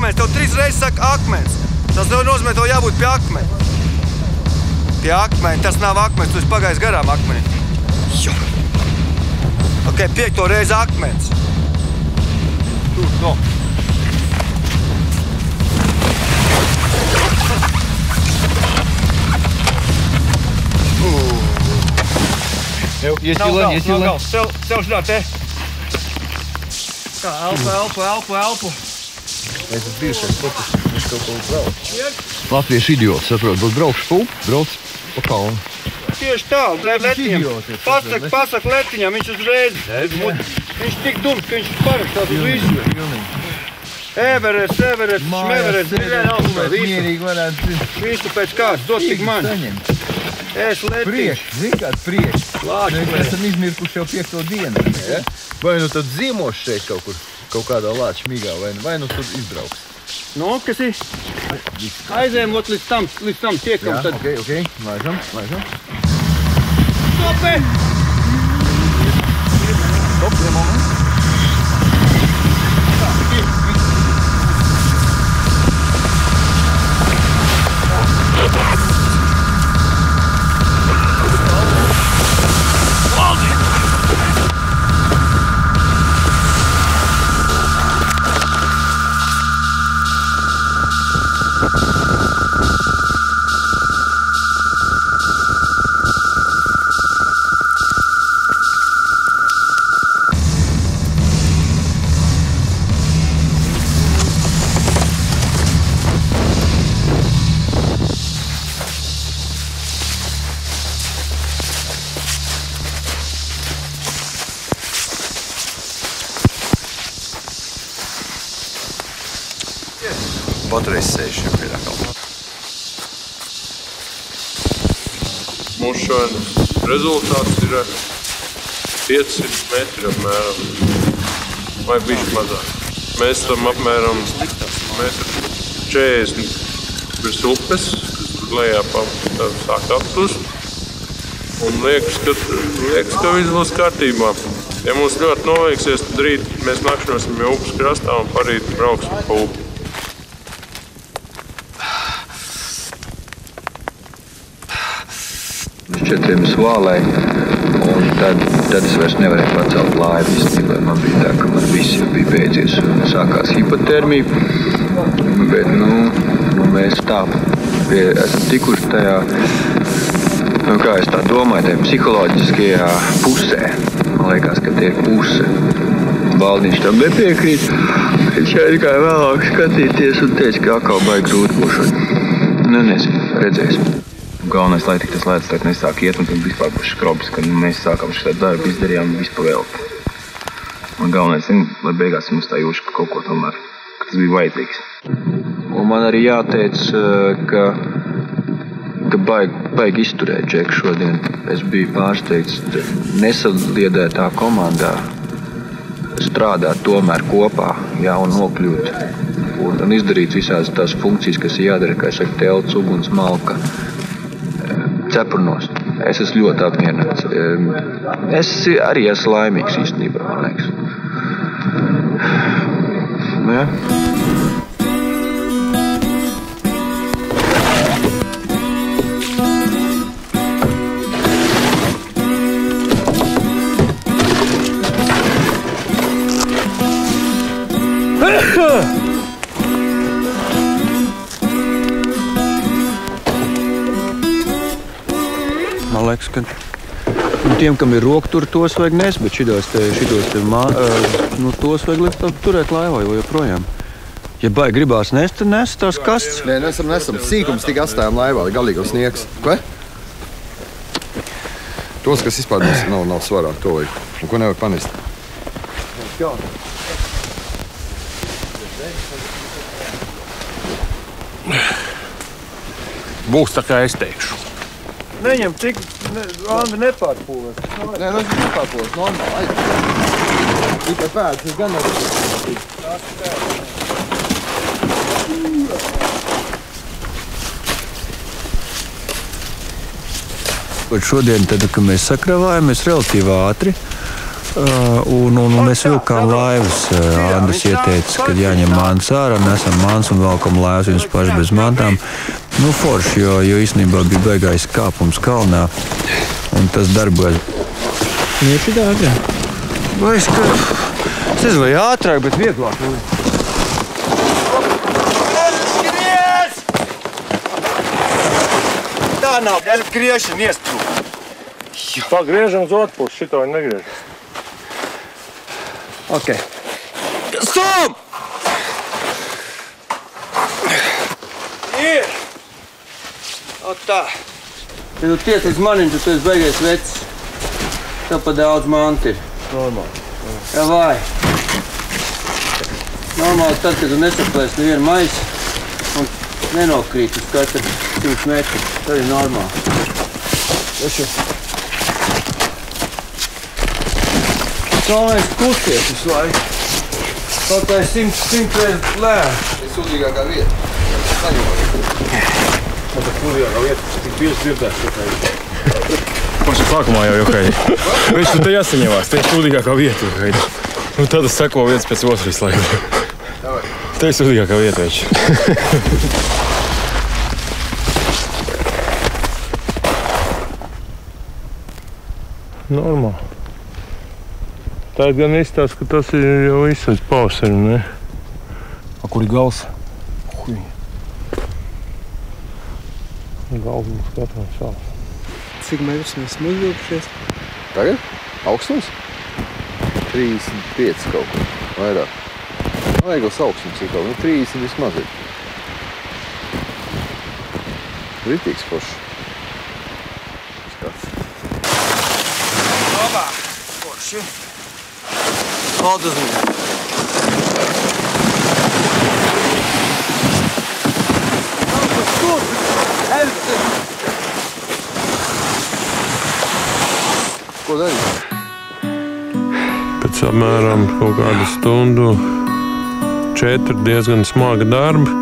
Akmens. Tev trīs reizes saka akmens. Tas nozīmē, tev jābūt pie akmeni. Pie akmeni. Tas nav akmens, tu esi pagājis garām akmeni. Jo. Ok, piekto reizi akmens. Tur, no. Nav gals, nav gals. Cel, cel šitā te. Kā elpu, elpu, elpu, elpu.
Es esmu bijušais profesors, es kaut ko braucu. Latviešu idiots, saprot, būs braukšu pup, brauc pa kalnu.
Tieši tā, letiņam. Pasak, pasak letiņam, viņš uzreiz. Viņš tik dums, ka viņš parakstās uz visu. Everest, Everest, Šmeverest, Miljana augstā, visu. Visu pēc kāds, dod tik man.
saņemt.
Es letiņš.
Priekš, zini kāds priekš.
Lāči,
Mēs esam izmirkuši jau piekto dienu. Vai nu tad ziemos šeit kaut kur, kaut kādā lāča migā, vai, nu- vai nu tur izbrauks.
Nu, kas ir? Aizējām ot līdz tam, līdz tam tiekam,
Jā,
tad
ok, ok, laižam, laižam.
stopē.
Stop, ja moment.
Rezultāts ir 500 metri apmēram. Vai bija mazāk? Mēs esam apmēram 40 virs upes, kas tur lejā sāk atpūst. Un liekas, ka, liekas, ka viss būs kārtībā. Ja mums ļoti noveiksies, tad rīt mēs nakšņosim pie upes krastā un parīt brauksim pa upi.
Šķiet, jums vālē. Un
tad, tad es vairs nevarēju pacelt laivu. Īstenībā man bija tā, ka man viss jau bija beidzies un sākās hipotermija. Bet nu, nu mēs tā pie, esam tikuši tajā, nu, kā es tā domāju, tajā psiholoģiskajā pusē. Man liekas, ka tie ir puse. Baldiņš tam nepiekrīt. Viņš aizgāja vēlāk skatīties un teica, ka atkal baigi grūti būs. Nu, nezinu, redzēsim. Galvenais, lai tik tas lēts tagad nesāk iet, un tad vispār būs skrobs, kad mēs sākam šo darbu, izdarījām visu pavēlti. Man galvenais, zin, lai beigās mums tā ka kaut ko tomēr, ka tas bija vajadzīgs. Un man arī jāteic, eh, ka, ka baigi, baigi izturēt džeku šodien. Es biju pārsteigts nesaliedētā komandā strādāt tomēr kopā, jā, un nokļūt un, un izdarīt visās tās funkcijas, kas ir jādara, kā saka, telts, uguns, malka, cepurnos. Es esmu ļoti apmierināts. Es arī esmu laimīgs īstenībā, man liekas. Ja?
Liekas, ka nu, tiem, kam ir roktur, tos vajag nes, bet šitos, te, šitos te, mā, nu, tos vajag likt turēt laivā jau joprojām. Ja baigi gribās nest, tad nes tās kastes.
Nē, nesam, nesam. Sīkums tikai atstājām laivā, galīgos sniegs. Ko? Tos, kas vispār nav, nav svarā, to vajag. Un ko nevar panest?
Būs tā kā es teikšu.
Neņem tik, ne, Andi nepārpūlēs.
Nē, nu, tas ir nepārpūlis, normāli. Aiziet. Tikai pēdas, es gan nevaru.
Bet šodien, tad, kad mēs sakravājamies relatīvi ātri, uh, un, un, un mēs vilkām laivas. Uh, Andris ieteica, ka jāņem māns ārā, nesam māns un velkam laivas viens paši bez mantām. Nu, forši, jo, jo īstenībā bija beigais kāpums kalnā, un tas darbojas.
Jā.
Vai es, nezinu, vai ātrāk, bet vieglāk. Tā nav griešana iestrūka.
Pagriežam uz otru pusi, šito viņi negriež.
Okay. Stum! Ir! O tā. Ja tu tiec līdz manim, tad tu esi beigais vecs. Tev pa daudz manti ir.
Normāli.
Jā, vai? Normāli tad, kad tu nesaplēsi nevienu maisu un nenokrīt uz katru 100 metru. Tas ir normāli.
Eši.
Galvenais kusties visu laiku. Kaut kā es simt, simt reizes lēnu.
Tas ir sūdīgākā vieta. Saņemot.
Pašā sākumā jau jokai. Viņš tur jāsaņemās, tie ir sūdīgākā vieta. jokai. Nu, tad es seko viens pēc otras laiku. Tā ir sūdīgākā vieta. Viņš.
Normāli. Tā gan izstāsta, ka tas ir jau. Ne?
A kur ir gals?
Galvas mums katram savs.
Cik metrus mēs esam uzvilkušies?
Tagad? Augstums? 35 kaut ko. Vairāk. Vajagls augstums ir kaut ko. Nu, 30 vismaz ir. Ritīgs foršs. Skats.
Labā! Forši! Paldies! uzmanību.
Ko darīt?
Pēc apmēram kaut kādu stundu, četri diezgan smagi darbi.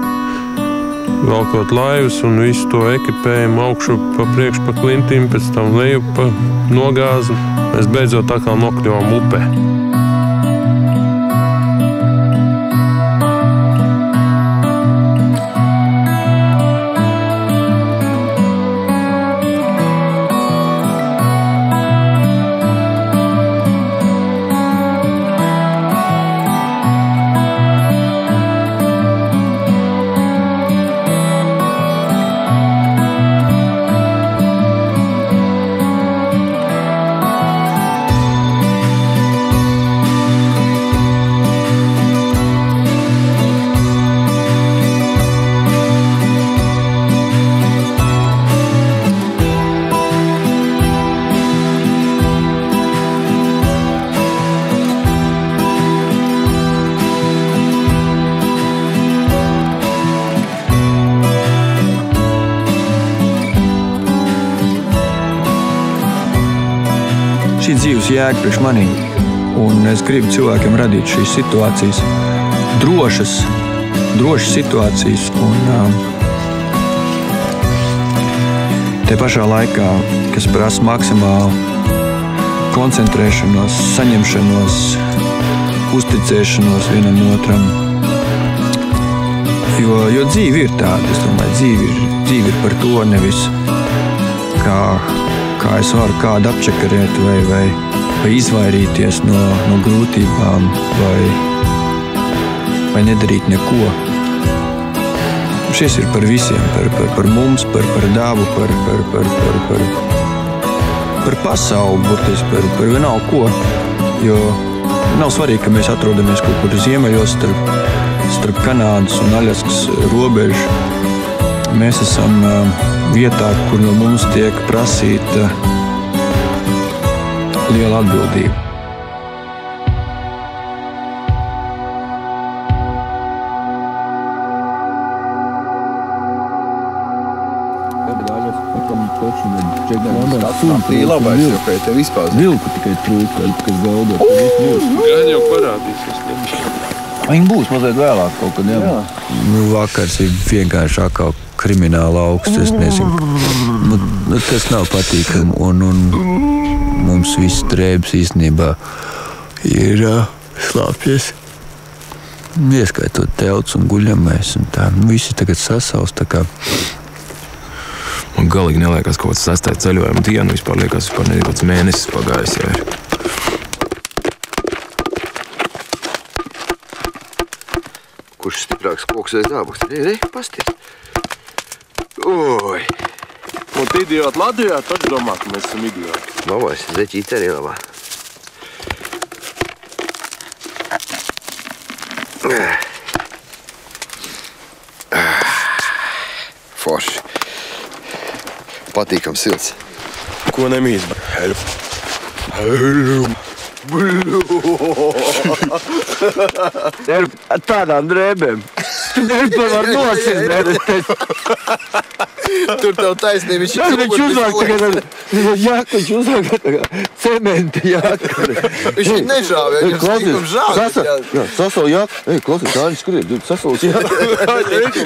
Velkot laivas un visu to ekipējumu augšu pa priekšu pa klintīm, pēc tam leju pa nogāzi. Mēs beidzot tā kā nokļuvām upē.
Dzīves jēga priekš maniem. Un es gribu cilvēkiem radīt šīs situācijas, drošas, drošas situācijas. Un, uh, Te pašā laikā, kas prasa maksimālu koncentrēšanos, saņemšanos, uzticēšanos vienam otram. Jo, jo dzīve ir tāda, es domāju, dzīve ir, dzīve ir par to nevis kā, kā es varu kādu apčakarēt vai, vai, vai izvairīties no, no grūtībām vai, vai nedarīt neko. Šis ir par visiem, par, par, par mums, par, par dabu, par, par, par, par, par, par pasauli, burtiski par, par vienalga ko. Jo nav svarīgi, ka mēs atrodamies kaut kur ziemeļos starp, starp Kanādas un Aļaskas robežu. Mēs esam vietā, kur no mums tiek prasīta liela atbildība.
Tā ir jo pēc tev vispār
Vilku tikai trūka, kas gaudo.
Gan jau parādīsies.
Viņi būs mazliet vēlāk kaut kad. Jā. Jā.
Nu, vakars ir vienkārši atkal krimināla augsts. Es nezinu, nu, nu, tas nav patīkami. Un, un mums viss drēbes īstenībā ir uh, slāpjas. Ieskaitot telts un guļamais. Un tā. nu, visi tagad kā
Man galīgi neliekas kaut kāds sastais ceļojuma diena. Vispār liekas, ka ir kaut kāds mēnesis pagājis. Ir.
Kurš stiprāks koks vai zābaks? Re, re, pasties. Oi,
Un tie idioti Latvijā, tad domā, ka mēs esam idioti.
labais, zeķīt arī labā. Forši. Patīkam silts.
Ko nemīs? Help.
Ar tādām drēbēm. Nevar nosist. Tur tev taisnība. Viņš ir
Viņš uzvāk tagad jāku, viņš uzvāk tagad cementa jāku.
Viņš ir nežāvē. Viņš žāvē.
Jā, sasauj jāku. Ej, klausies, tā jāku.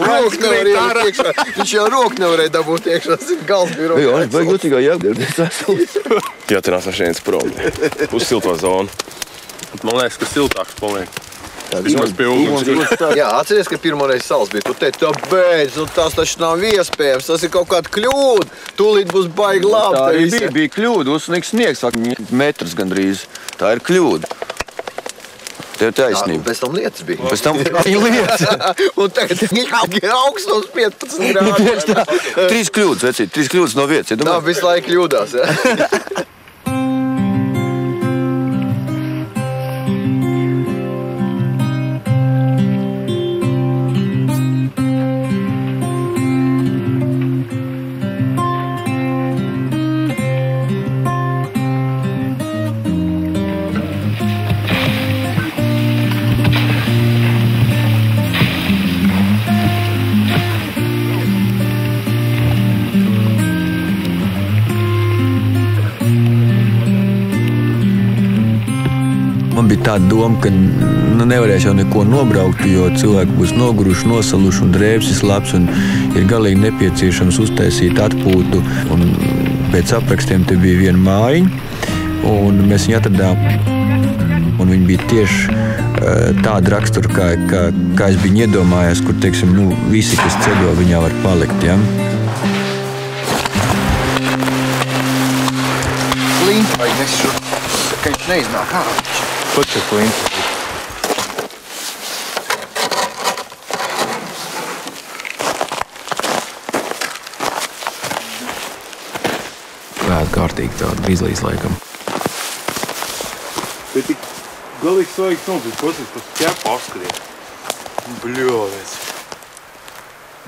Roku nevarēja ielikt iekšā. Viņš jau roku nevarēja dabūt iekšā. Zin, Gals bija rokā.
Anis, vajag jūtīgā jāku. Sasauc.
Jāturās ar šeit prom. Uz silto zonu. Man liekas, ka siltāks paliek. Vismaz pie uguns.
Jā, atceries, ka pirmo reizi sals bija. Tu teici, tā beidz, nu tas taču nav iespējams. Tas ir kaut kāda kļūda. Tūlīt būs baigi labi.
Tā arī bija, bija kļūda. Uzsniegts sniegs, saka, metrs gandrīz. Tā ir kļūda. Tev
un
taisnība.
Pēc tam lietas bija.
Pēc tam bija lieta.
Un tagad ir augstos 15
Tieši tā.
grādu.
Trīs kļūdas, vecīt, trīs kļūdas no vietas. Ja
Tā
domā,
visu laiku kļūdās. Ja?
bija tāda doma, ka nu, nevarēs jau neko nobraukt, jo cilvēki būs noguruši, nosaluši, un drēbes ir labs. Ir galīgi nepieciešams uztaisīt atpūtu. Un pēc aprakstiem te bija viena mājiņa, un mēs viņu atradām. Un viņi bija tieši uh, tāda rakstura, kā, kā, kā es biju iedomājies, kur teiksim, nu, visi, kas ceļo, viņā var palikt. Ja?
Klinti vai nesu, ka viņš neiznāk ārā.
Put your clean.
Vēd kārtīgi tāda bizlīs laikam.
Bet tik galīgi svaigs bet pats tas ķepa apskrien. Bļovies.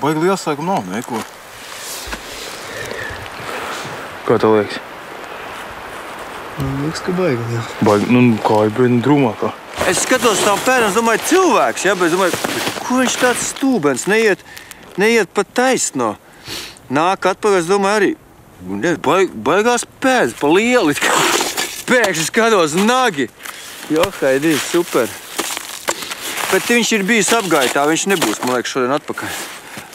Baigi liels laikam nav, neko.
Kā tev liekas?
Liekas, ka baigi liels.
Baigi, nu kā ir brīdī drūmākā.
Es skatos tam pēram, es domāju, cilvēks, ja, bet domāju, ko viņš tāds stūbens, neiet, neiet pat taisno. Nāk atpakaļ, es domāju, arī ne, baig, baigās pēdas, pa lieli. pēkšņi skatos nagi. Jo, Haidī, super. Bet viņš ir bijis apgaitā, viņš nebūs, man liekas, šodien atpakaļ.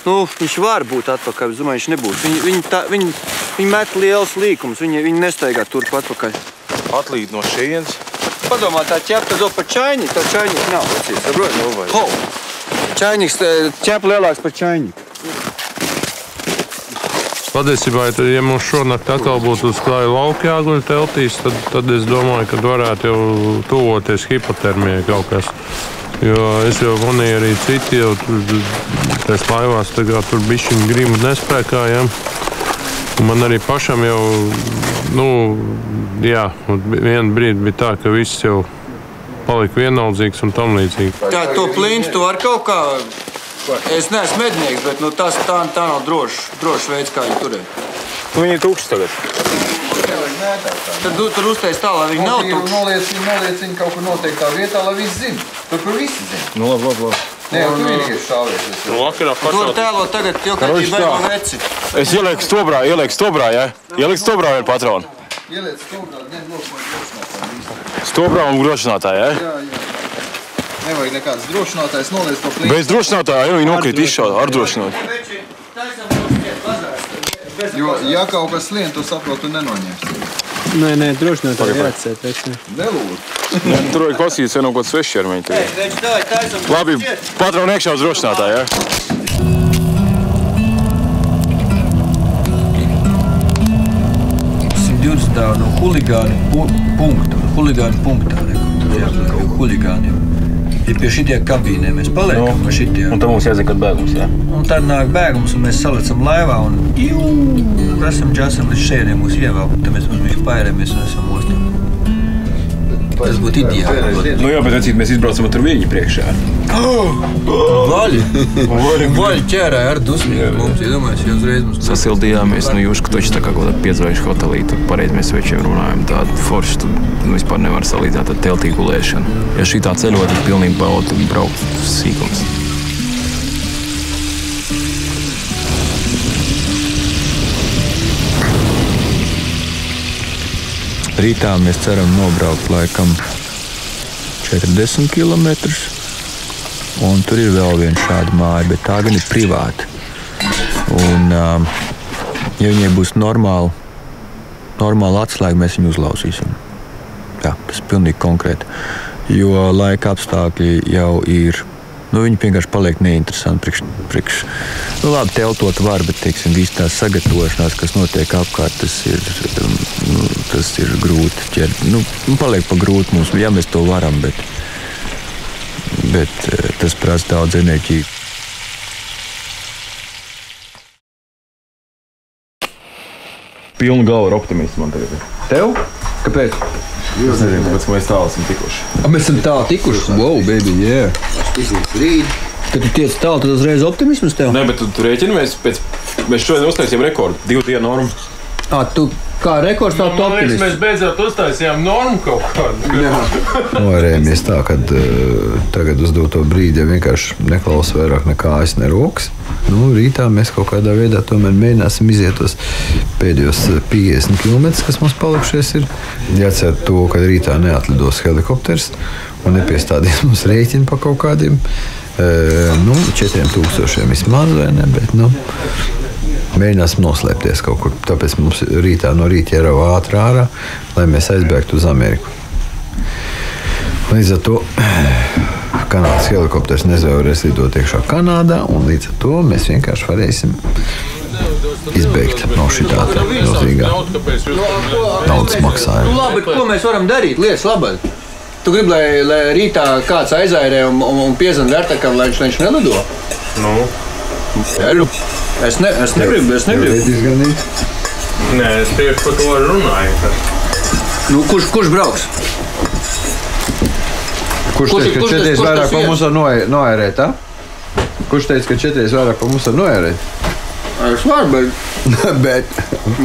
Nu, viņš var būt atpakaļ, es domāju, viņš nebūs. Viņi, viņi, tā, viņi, viņi met liels līkums, viņi, viņi nestaigā turp atpakaļ.
Atlīd no šejienes.
Padomā, tā ķepta dod par čainiku, tā čainika nav. vecīt, saproti?
Nu, vai.
Ho! Čainiks, ķepa lielāks par čainiku.
Patiesībā, ja, ja mums šonakt atkal būtu uz klāja lauka jāguļ teltīs, tad, tad es domāju, ka varētu jau tuvoties hipotermijai kaut kas. Jo es jau manīju arī citi, jau tur tajās laivās tagad tur bišķiņu grimu nespēkājām. Un Man arī pašam jau, nu, jā, un vienu brīdi bija tā, ka viss jau palika vienaldzīgs un tam līdzīgi.
Tā, to plintu tu vari kaut kā. Es neesmu mednieks, bet nu, tas tā, tā nav drošs drošs veids, kā viņu turēt.
Nu, viņi ir tukši tagad.
Tad tu tur uztais tā, lai viņi nav
Nav
tukši.
noliec viņu, noliec viņu kaut kur noteiktā vietā, lai viss zina. Tur, kur visi zina.
Nu, labi, labi. labi.
Nē, jau tu vienīgais šāvies.
Nu, vakarā
To tēlo tagad, jo kad viņi beigo veci.
Es ielieku stobrā, ielieku stobrā, jā. Ielieku stobrā vienu patronu.
Ieliec stūrā, ņem lokā drošinātāju.
Stobrā un drošinātāji, jā.
Jā, jā. Nevajag nekāds drošinātājs, noliec to plīnu.
Bez drošinātāja jau viņi nokrīt izšādi ar drošinātāju.
Jo, ja kaut kas lien, tu saproti, tu nenoņemsi.
Nē, nē, droši vien tā ir jāatcēt. reizē.
Nelūdzu.
Tur vajag klausīties, ja nav kaut kāds svešķermeņi. tagad. Labi, patronu iekšā uz drošinātāju, jā.
120 tā no huligāna pu punkta. Huligāna punktā. re, Tur jābūt kaut huligāniem. Ja pie šitiem kabīnēm mēs paliekam, no šitiem.
Un tam mums jāzina, kad bēgums, jā.
Un tad nāk bēgums, un mēs salicam laivā un jū, esam džasam līdz šeit mūsu ievelk. Tad mēs mums bija paērēmies un esam ostā. Tas būtu ideāli.
Nu jā, bet vecīt, mēs izbraucam tur viņa priekšā.
Vaļi! Vaļi ķērā ar dusmīgu mums, iedomājies, ja uzreiz mums
Sasildījāmies, nu jūs, ka toķi tā kā kaut kādā piedzvaigžņu hotelī, tur pareizi mēs večiem runājam, tādu foršu, tu nu, vispār nevar salīdzināt ar teltī gulēšanu. Ja šī tā ceļot, tad pilnīgi bauda braukt sīkums.
Rītā mēs ceram nobraukt laikam 40 km. Un tur ir vēl viena šāda māja, bet tā gan ir privāta. Un, um, ja viņai būs normāla, normāla atslēga, mēs viņu uzlausīsim. Jā, tas ir pilnīgi konkrēti. Jo laika apstākļi jau ir. Nu, viņi vienkārši paliek neinteresanti. Priekš, priekš, nu, labi, teltot var, bet teiksim, viss tās sagatavošanās, kas notiek apkārt, tas ir, um, nu, tas ir grūti. Ķert. Nu, nu, paliek pa grūti mums, ja mēs to varam, bet, bet eh, tas prasa daudz enerģijas.
Pilna galva ar optimismu man tagad. ir.
Tev? Kāpēc?
Es nezinu, kāpēc mēs tālu esam tikuši.
A, mēs esam tālu tikuši. Wow, baby, yeah. Kad tu tiec tālu, tad uzreiz optimisms tev.
Nē, bet tu, tu rēķinamies pēc. Mēs šodien uztaisījām rekordu. Divu dienu normu.
À, tu kā rekords tā
liekas,
optimisms.
mēs beidzot uztaisījām normu kaut kādu.
Novērējamies tā, ka uh, tagad uz doto brīdi ja vienkārši neklausa vairāk nekā kājas, ne rokas. Nu, rītā mēs kaut kādā veidā tomēr mēģināsim iziet tos pēdējos eh, 50 km, kas mums palikušies. Ir. Jācer to, ka rītā neatlidos helikopters un nepiestādīs mums rēķinu par kaut kādiem uh, nu, 4000 vismaz, ne? Bet, nu, Mēģināsim noslēpties kaut kur. Tāpēc mums rītā no rīta jārauga ātrāk ārā, lai mēs aizbēgtu uz Ameriku. Līdz ar to Kanādas helikopters nevarēs lidot iekšā Kanādā, un līdz ar to mēs vienkārši varēsim izbeigt no šī tāda milzīgā naudas
Nu,
maksājuma.
labi, ko mēs varam darīt? Lietas labāk. Tu gribi, lai, lai rītā kāds aizairē un, un, un piezvanītu vērtīgam, lai viņš, lai viņš nelido?
Nu,
Nu, Es, ne, es negribu, es negribu.
nē, es tieši par to runāju.
Nu, kurš, kurš brauks?
Kurš teica, ka četreiz vairāk par
viens?
mums var noē- noērēt? Kurš teica, ka četreiz vairāk par mums var noērēt?
Es varu, bet
Bet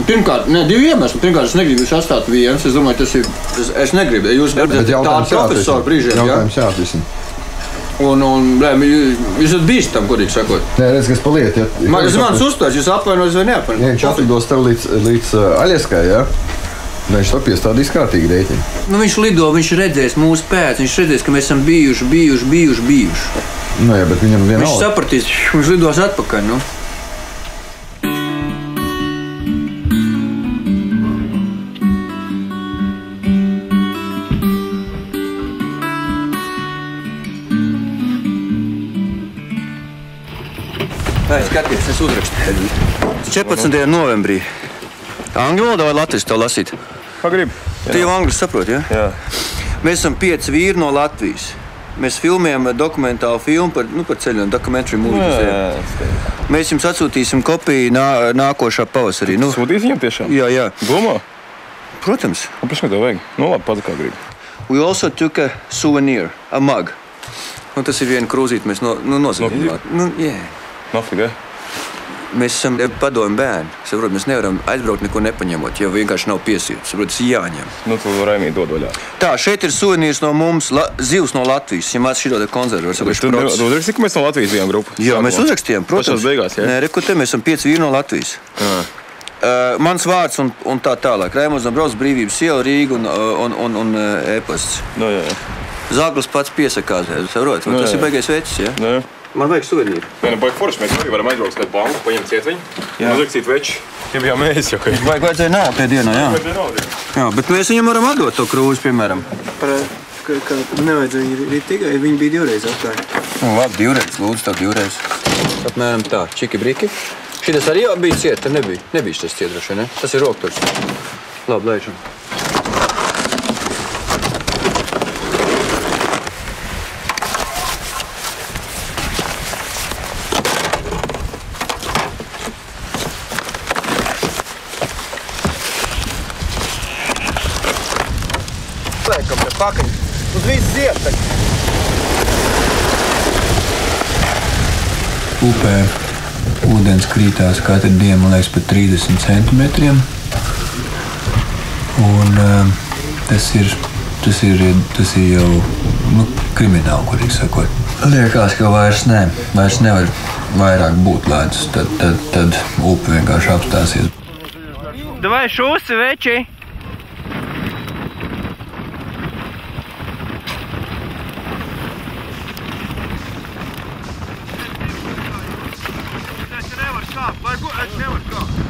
pirmkārt, ne, divi iemesli. Pirmkārt, es negribu jūs atstāt viens. Es domāju, tas ir. Es, es negribu. Jūs
Bet
esat
jautājums
tāds profesors brīžiem, jā.
Jautājums jāatrisina.
Un, un blē, jūs, esat bīstami, godīgi sakot.
Nē, redz, kas paliek. Ja,
Man tas ir mans uzstāsts, jūs apvainojaties vai neapvainojaties.
Ja viņš atlidos tev līdz, līdz uh, Aļaskai, ja? Viņš to piestādīs kārtīgi rēķinu.
Nu, viņš lido, viņš redzēs mūsu pēc, viņš redzēs, ka mēs esam bijuši, bijuši, bijuši. bijuši.
Nu, jā, bet viņam
Viņš
vienalga.
sapratīs, viņš lidos atpakaļ. Nu. Vai, skaties, es uzrakstīju. 14. novembrī. Angļu valodā vai latviešu to lasīt?
Pagribu.
Tu jau angļu saproti, ja?
Jā.
Mēs esam pieci vīri no Latvijas. Mēs filmējam dokumentālu filmu par, nu, par ceļu, dokumentāru mūziku. Mēs jums atsūtīsim kopiju nā, nākošā pavasarī. Nu,
Sūtīs viņam tiešām?
jā, jā.
Domā?
Protams.
Kāpēc man to vajag? Nu, labi, pats kā gribi.
We also took a souvenir, a mug. Nu, tas ir viena krūzīte, mēs no, nu, nosūtījām. Nu, yeah.
Nafiga.
Mēs esam padomi bērni. Saprot, mēs nevaram aizbraukt neko nepaņemot, ja vienkārši nav piesīta. Saprot, tas ir jāņem.
Nu, tu Raimī dod vaļā.
Tā, šeit ir suvenīrs no mums, la, zivs no Latvijas. Ja mēs šī tāda konzerva,
Bet tu tu uzrakstīji, ka mēs no Latvijas bijām grupa?
Jā, mēs
Sākumā.
uzrakstījām, protams.
Pašās beigās, jā?
Nē, reku, te mēs esam pieci vīri no Latvijas.
Jā.
Uh, mans vārds un, un tā tālāk. Raimons Dombrovs, brīvības iela, Rīga un, uh, un, un, un uh, e-pasts.
Nu, jā, jā.
Zaglis pats piesakās. Saprot,
Nu,
tas
jā,
ir
jā.
baigais vecs. Ja?
Nu, jā.
Man vajag suvenīru.
Nē, nu, baigi forši. Mēs arī varam aizbraukt uz banku, paņemt cietiņu. Jā. Uzrakstīt veču. Ja bijām mēs jau, ka...
Vajag vajadzēja nākt pie dienā, jā. jā. Bet mēs viņam varam atdot to krūzi, piemēram.
Par, ka, ka nevajadzēja arī tikai, viņi bija divreiz apkārt.
Nu, labi, divreiz, lūdzu, tā divreiz. Apmēram tā, čiki briki. Šis arī bija cieta, nebija. Nebija šis cieta, droši ne? Tas ir rokturs. Labi, lēšam. Liekam, te pakaļ. Visu ziet.
Upē ūdens krītās katru dienu, man liekas, pat 30 centimetriem. Un, uh, tas, ir, tas, ir, tas ir jau nu, krimināli, kurīgi sakot. Liekas, ka vairs, ne, vairs nevar vairāk būt ledus. Tad, tad, tad upe vienkārši apstāsies.
Davai šūsi, veči!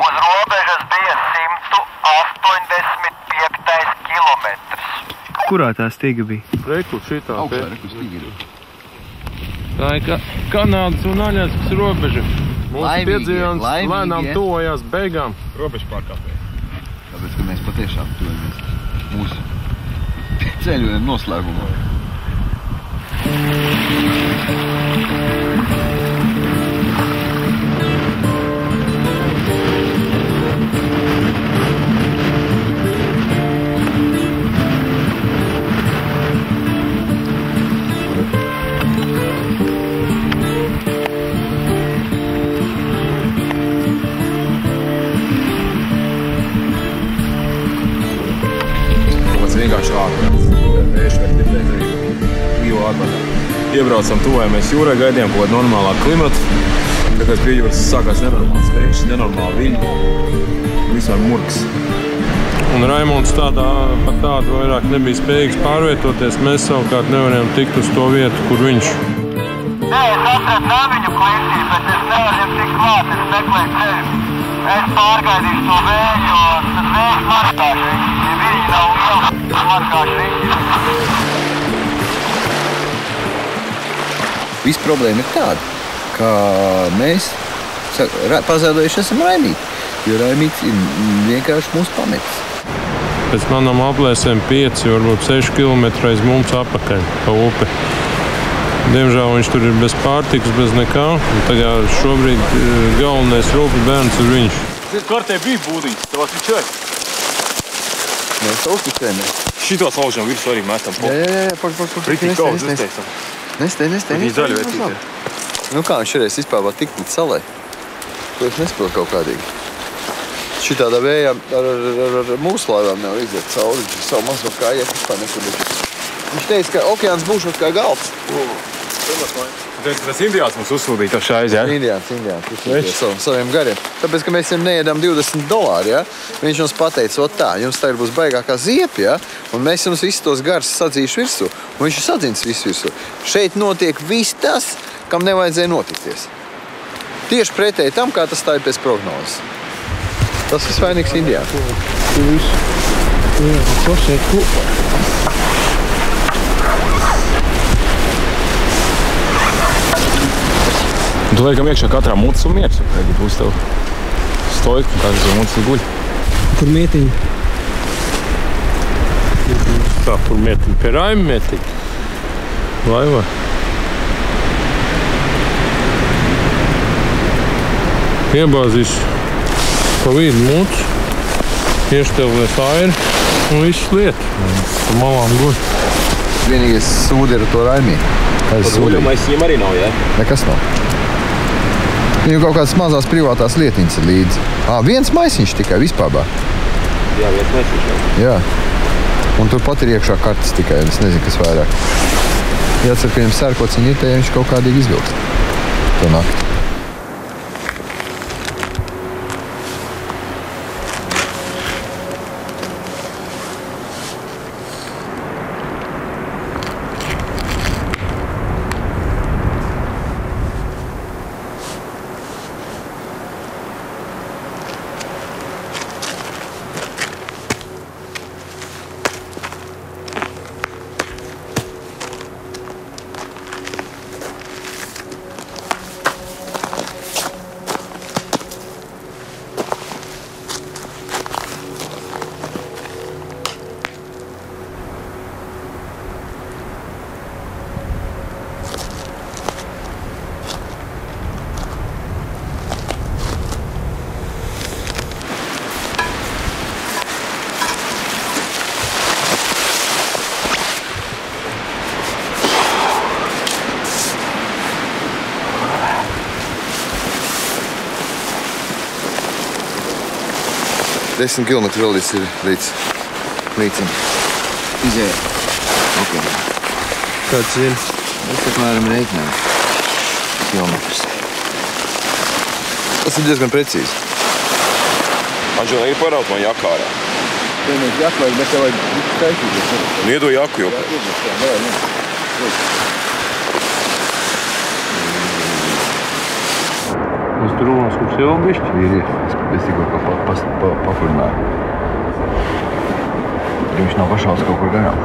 Uz robežas bija 185. kilometrs.
Kurā tā stiga bija?
Reku šitā.
Augstā, reku stīgi ir.
Tā ir ka Kanādas un Aļaskas robeža. Mūsu piedzīvojums lēnām tuvojās beigām.
Robežu pārkāpēji.
Tāpēc, ka mēs patiešām tuvamies mūsu ceļojuma noslēgumā.
Tas ārprātā. Iebraucam, tuvojamies jūrai, gaidījām kaut kādu normālā klimatu. Kā pie jūras sākās nenormāls vējš, nenormāli viļņi. Vispār murgs.
Un Raimons tādā, pat tādu vairāk nebija spējīgs pārvietoties. Mēs savukārt nevarējām tikt uz to vietu, kur viņš.
Nē, es atradu namiņu klītī, bet es nevaru viņam tikt klāt, es meklēju ceļu. Es pārgaidīšu to vēju, jo markās viņu. Ja viņi nav liels,
Viss problēma ir tāda, ka mēs pazaudējuši esam raimīgi. Jo raimīgs ir vienkārši mūsu pametis.
Pēc manām aplēsēm 5, varbūt 6 km aiz mums apakaļ pa upi. Diemžēl viņš tur ir bez pārtikas, bez nekā. Un Tagad šobrīd eh, galvenais rūpes bērns ir viņš.
Kartē bija būdīts, tavās viņš ir.
Mēs uzticējamies.
Šitos laužam virsū arī metam.
Jā, jā, jā, pak, pak, pak.
Ritīgi
Nestei,
kaudzes,
nestei. Nestei, nestei.
Viņi
nestei,
zaļi
labi. Nu kā viņš šoreiz vispār var tikt līdz salai? To es nesaprotu kaut kādīgi. Šitādā vējā ar, ar, ar, ar mūsu laivām nevar iziet cauri. Viņš savu mazo kāju vispār nekur. Viņš teica, ka okeāns būšot kā galds.
Tas, tas indiāts mums uzsūdīja to šaizi, jā?
Indiāns, indiāns. Viņš savu, saviem gariem. Tāpēc, ka mēs viņam neēdām 20 dolāri, ja? viņš mums pateica, ot tā, jums tagad būs baigākā ziepja, ja? un mēs jums visus tos garus sadzīšu virsū. Un viņš ir sadzins visu virsū. Šeit notiek viss tas, kam nevajadzēja notikties. Tieši pretēji tam, kā tas tā ir pēc prognozes. Tas ir vainīgs indiāns.
Tas ir kopā.
Tu liekam iekšā katrā mutas un miers. Tagad būs tev stojka, un kāds mutas un guļ.
Kur mietiņa?
Tā, kur mietiņa pie raima mietiņa. Laivā. Iebāzīšu pa vidu mūcu, ieštelvēs airi un viss lieta. Pa malām guļ.
Vienīgais sūdi ir ar to raimīgu.
Guļamais viņam arī nav, jā?
Nekas nav. Viņam kaut kādas mazas privātās lietiņas ir līdzi. À, viens maisiņš tikai vispār.
Jā, viens mēs
Jā. Un turpat ir iekšā kartes tikai. Es nezinu, kas vairāk. Jācer, ka viņam sērkots viņa ir, tad viņš kaut kādīgi izvilks to nakti. Desmit kilometri vēl līdz, ir- līdz līdzim. Izējai. Okay.
Kāds ir?
Es apmēram reiķināju. Kilometrus. Tas ir diezgan precīzi.
Anžela, ir paraut man jakā ārā.
Tev ir jāklāj, bet tev vajag skaitīties.
Nu, iedod jaku jau.
Es tur runāju, kurš jau bišķi.
Ir. Es, es tikko pa, pa, pa, pa, pakurināju. Viņš nav pašāls kaut kur garām.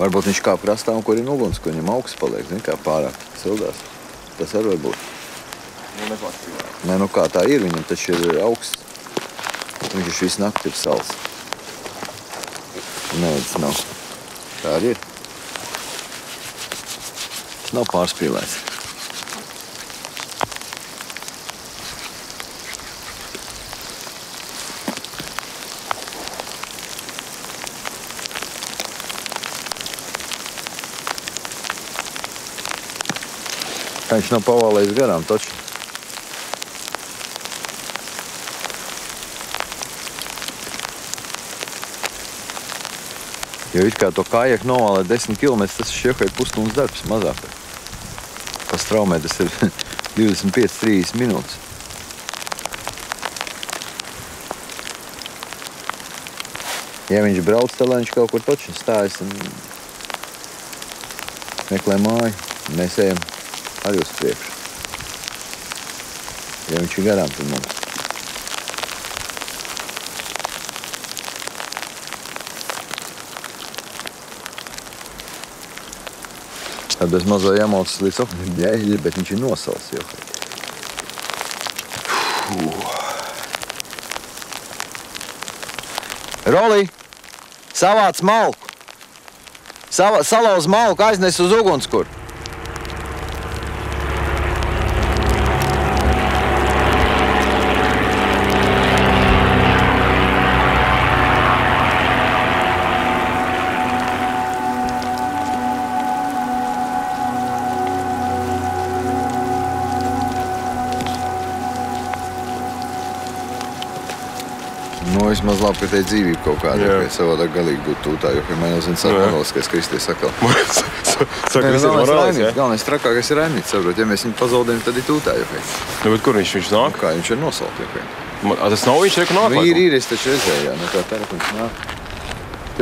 Varbūt viņš kā prastā un kur ir uguns, kur viņam augsts paliek, zin, kā pārāk sildās. Tas arī var būt. Nē, nu kā tā ir, viņam taču ir augsts. Viņš ir visu nakti ir sals. Nē, tas nav. Tā arī ir. Tas nav pārspīlēts. Kā viņš nav pavēlējis garām taču. Jo it kā to kājaku novēlēt 10 km, tas ir šeit pusstundas darbs, mazāk. Pa straumē tas ir 25-30 minūtes. Ja viņš brauc, tad viņš kaut kur taču stājas un meklē māju. Mēs ejam arī uz priekšu. Ja viņš ir garām, tad mums. Tad bez mazo jāmaucas līdz jā, ir, bet viņš ir nosals jau. Rolī, savāc malku! Sava, salauz malku, aiznes uz ugunskura! Ka ir dzīvība kaut.
Jā.
Ja savādāk galīgi būtu tūtā, jo, piemēram, zina, saka,
Jā.
morāliskais kristies atkal.
Saka, viss ir morāls, jā?
Galvenais trakākais ir Raimīts, saprot, ja mēs viņu pazaudējam, tad ir tūtā, pēc.
Nu, bet kur viņš, viņš nāk?
Kā viņš ir nosaukt, pēc.
Man- Tas nav viņš, reku nāk.
Nu, ir, ir, es taču redzēju, jā, no kā telefons nāk.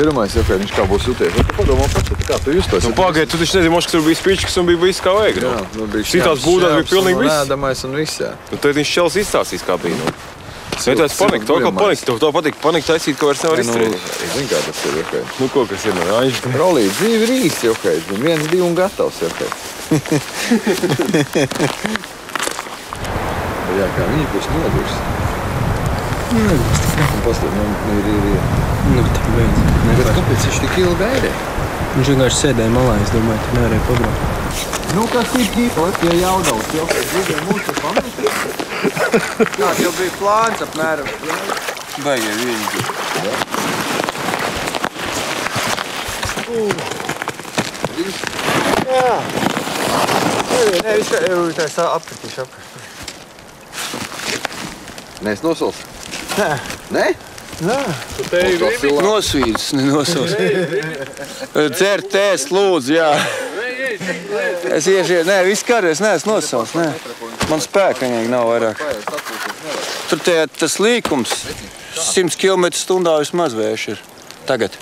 Iedomājies, ja viņš kā būs jūties. Nu, Padomā pats, kā tu justos.
Nu, pagaid, tu taču nezini, moš, ka tur bija spīčkas un bija viss kā vajag.
Jā,
Nu.
nu, bija
Citās būdās bija pilnīgi viss.
Ēdamais un viss, jā.
Nu, tad viņš šels izstāstīs, kā bija. Nu. Ne tāds panika, to,
silts
panika, tev to patīk, panika taisīt, ko vairs nevar
Nu,
izturēt.
Zini, kā tas ir, ok.
Nu, ko, kas ir, nu, āņš.
Rolī, dzīve ir īsti, ok. Viens, divi un gatavs, ok. jā, kā viņš būs nodurs. Un pastāv, nu, ir, ir, ir.
Nu, tā beidz.
Bet kāpēc viņš tik ilgi gaidīja?
Viņš vienkārši sēdēja malā, es domāju, ka nevarēja pabraukt.
Nu, kas ir ģipot, ja jaudavs, jau pēc diviem mūsu pamatiem? Kāds jau bija plāns apmēram?
Baigie viņi.
Jā. Nē, jau tā es apkatīšu, apkatīšu. Nē, es nosolšu. Nē. Nē? Nē.
Nosvīdus, nenosauc. Dzert, ēst, lūdzu, jā. Es iešu, nē, viss nē, es nosaucu, nē. Man spēka vienīgi nav vairāk. Tur tie, tas līkums 100 km stundā vismaz vējš ir tagad.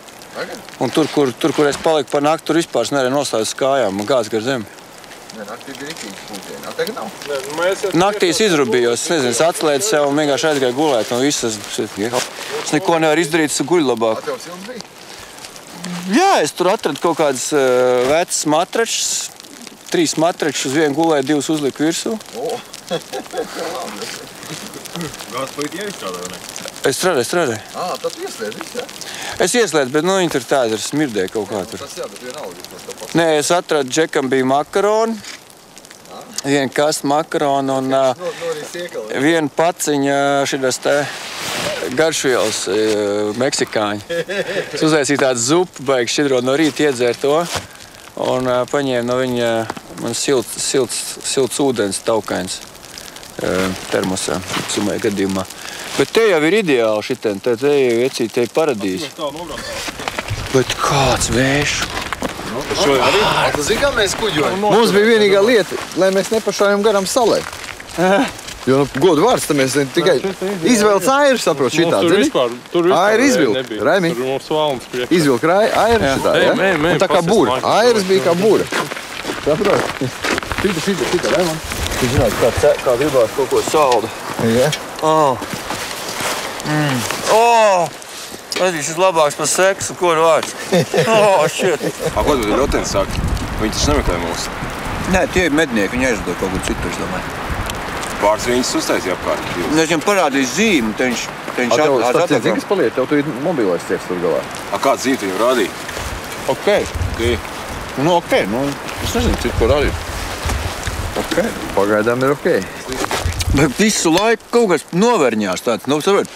Un tur, kur, tur, kur es paliku par nakti, tur vispār nevarēja nostāties uz kājām. Man kāds gar zemi. Naktīs izrūpījos, es nezinu, es atslēdzu sev un vienkārši aizgāju gulēt. No visas, es neko nevaru izdarīt, es guļu labāk. Jā, es tur atradu kaut kādas uh, vecas matračas. Trīs matračas, uz vienu gulēju, divas uzliku virsū.
Gāzes plīti iestrādā, vai ne?
Es strādāju, strādāju.
Ā, tad tu ieslēdz viss, jā?
Es ieslēdzu, bet nu, viņi tur tādi ir smirdēji kaut kā tur.
Tas jā, bet vienalga.
Nē, es atradu, džekam bija makaroni. Viena kasta makaronu un uh, viena paciņa šitas te garšvielas uh, meksikāņi. Es uztaisīju tādu zupu, baigi šķidro no rīta iedzēru to. Un uh, paņēmu no viņa man silts, silts, silts ūdens taukains termosā, sumai gadījumā. Bet te jau ir ideāli šitien, te, te jau iecīt, te ir paradīze. Bet kāds vējš?
Šodien arī?
Ā, Tu zini, kā mēs kuģojam? Mums bija vienīgā lieta, lai mēs nepašājam garām salai. Jo, nu, godu vārds, tam mēs tikai izvēlēt airu, saprot, šitā,
tur
zini?
vispār, tur vispār
Airu
nebija.
Raimi.
Tur mums valns priekšā.
Izvilk airu
Jā.
šitā, ja?
ej, ej,
Un tā kā būra. Airas bija kā būra. Saprot? Šita, šita, šita, Raimon.
Tu zināt, kā, kā gribās kaut ko saldu.
Ja?
Oh. Mm. Oh. Viņš ir labāks par seksu, ko ir vārds. Oh, shit.
A, ko tu rotens saki? Viņi taču nemeklē mūs.
Nē, tie ir mednieki, viņi aizlido kaut kur citur, es domāju.
Pāris viņus uztaisīja apkārt.
Nu, Es viņam parādīju zīmi, te viņš, te viņš
Tev,
at- at-
starp citu, zini,
atliekam.
kas paliek? Tev tu ir mobilais tieks tur galā.
A, kāds zīme tu viņam rādīja?
Ok.
Okay.
Nu, ok, nu, es nezinu, cik ko rādīt. Ok.
Pagaidām ir ok.
Bet visu laiku kaut kas novērņās tāds, nu, saprot,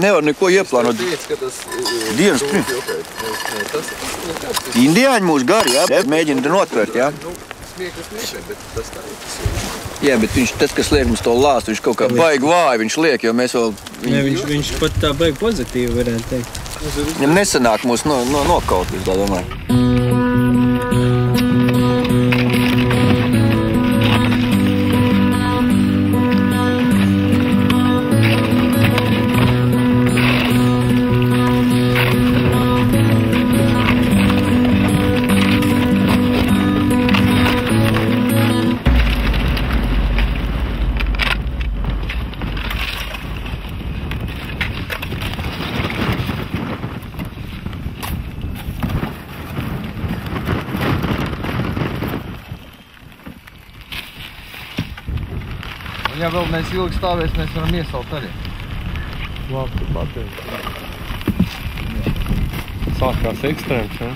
nevar neko ieplānot.
Tas ir
Dienas pirms.
Nē, Tas ir nekāds.
Indiāņi mūs gari, jā, mēģina notvērt, jā.
Nu.
Jā, bet viņš, tas, kas liek mums to lāstu, viņš kaut kā baigi vāji, viņš liek, jo mēs vēl
Nē, viņš, viņš pat tā baigi pozitīvi varētu teikt.
Viņam nesanāk mūs no, no, nokaut, es tā domāju.
Mēs ilgi stāvēs, mēs varam iesaukt arī.
Labi, tu pateici. Sākās ekstrēms, ja?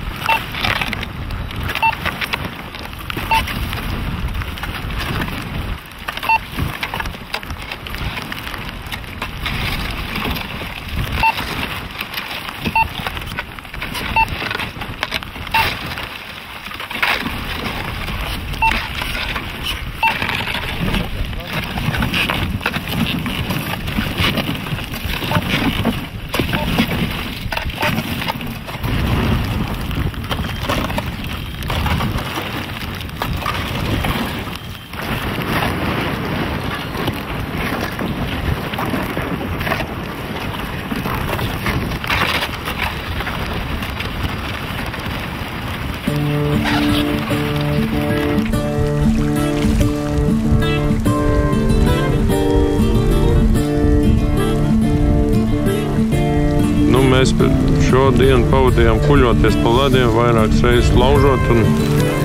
Dienu pavadījām kuļoties pa lediem, vairākas reizes laužot. Un,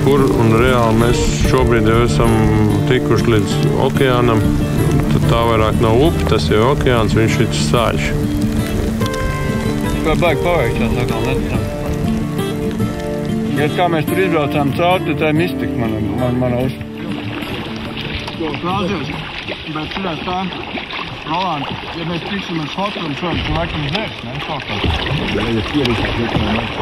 kur un reāli mēs šobrīd jau esam tikuši līdz okeānam. Tad tā vairāk nav upe, tas ir okeāns, viņš ir sāļš.
Kā baigi paveikt, tā kā neticam. Ja kā mēs tur izbraucām cauri, tad tā ir mistika mana, mana, mana uz. Klausies, bet tā, Roland, ja mēs tiksim ar fotogram šodien, tad laikam zērs, ne? Kaut kā. Ja, ja pierīsās, ja tā nav.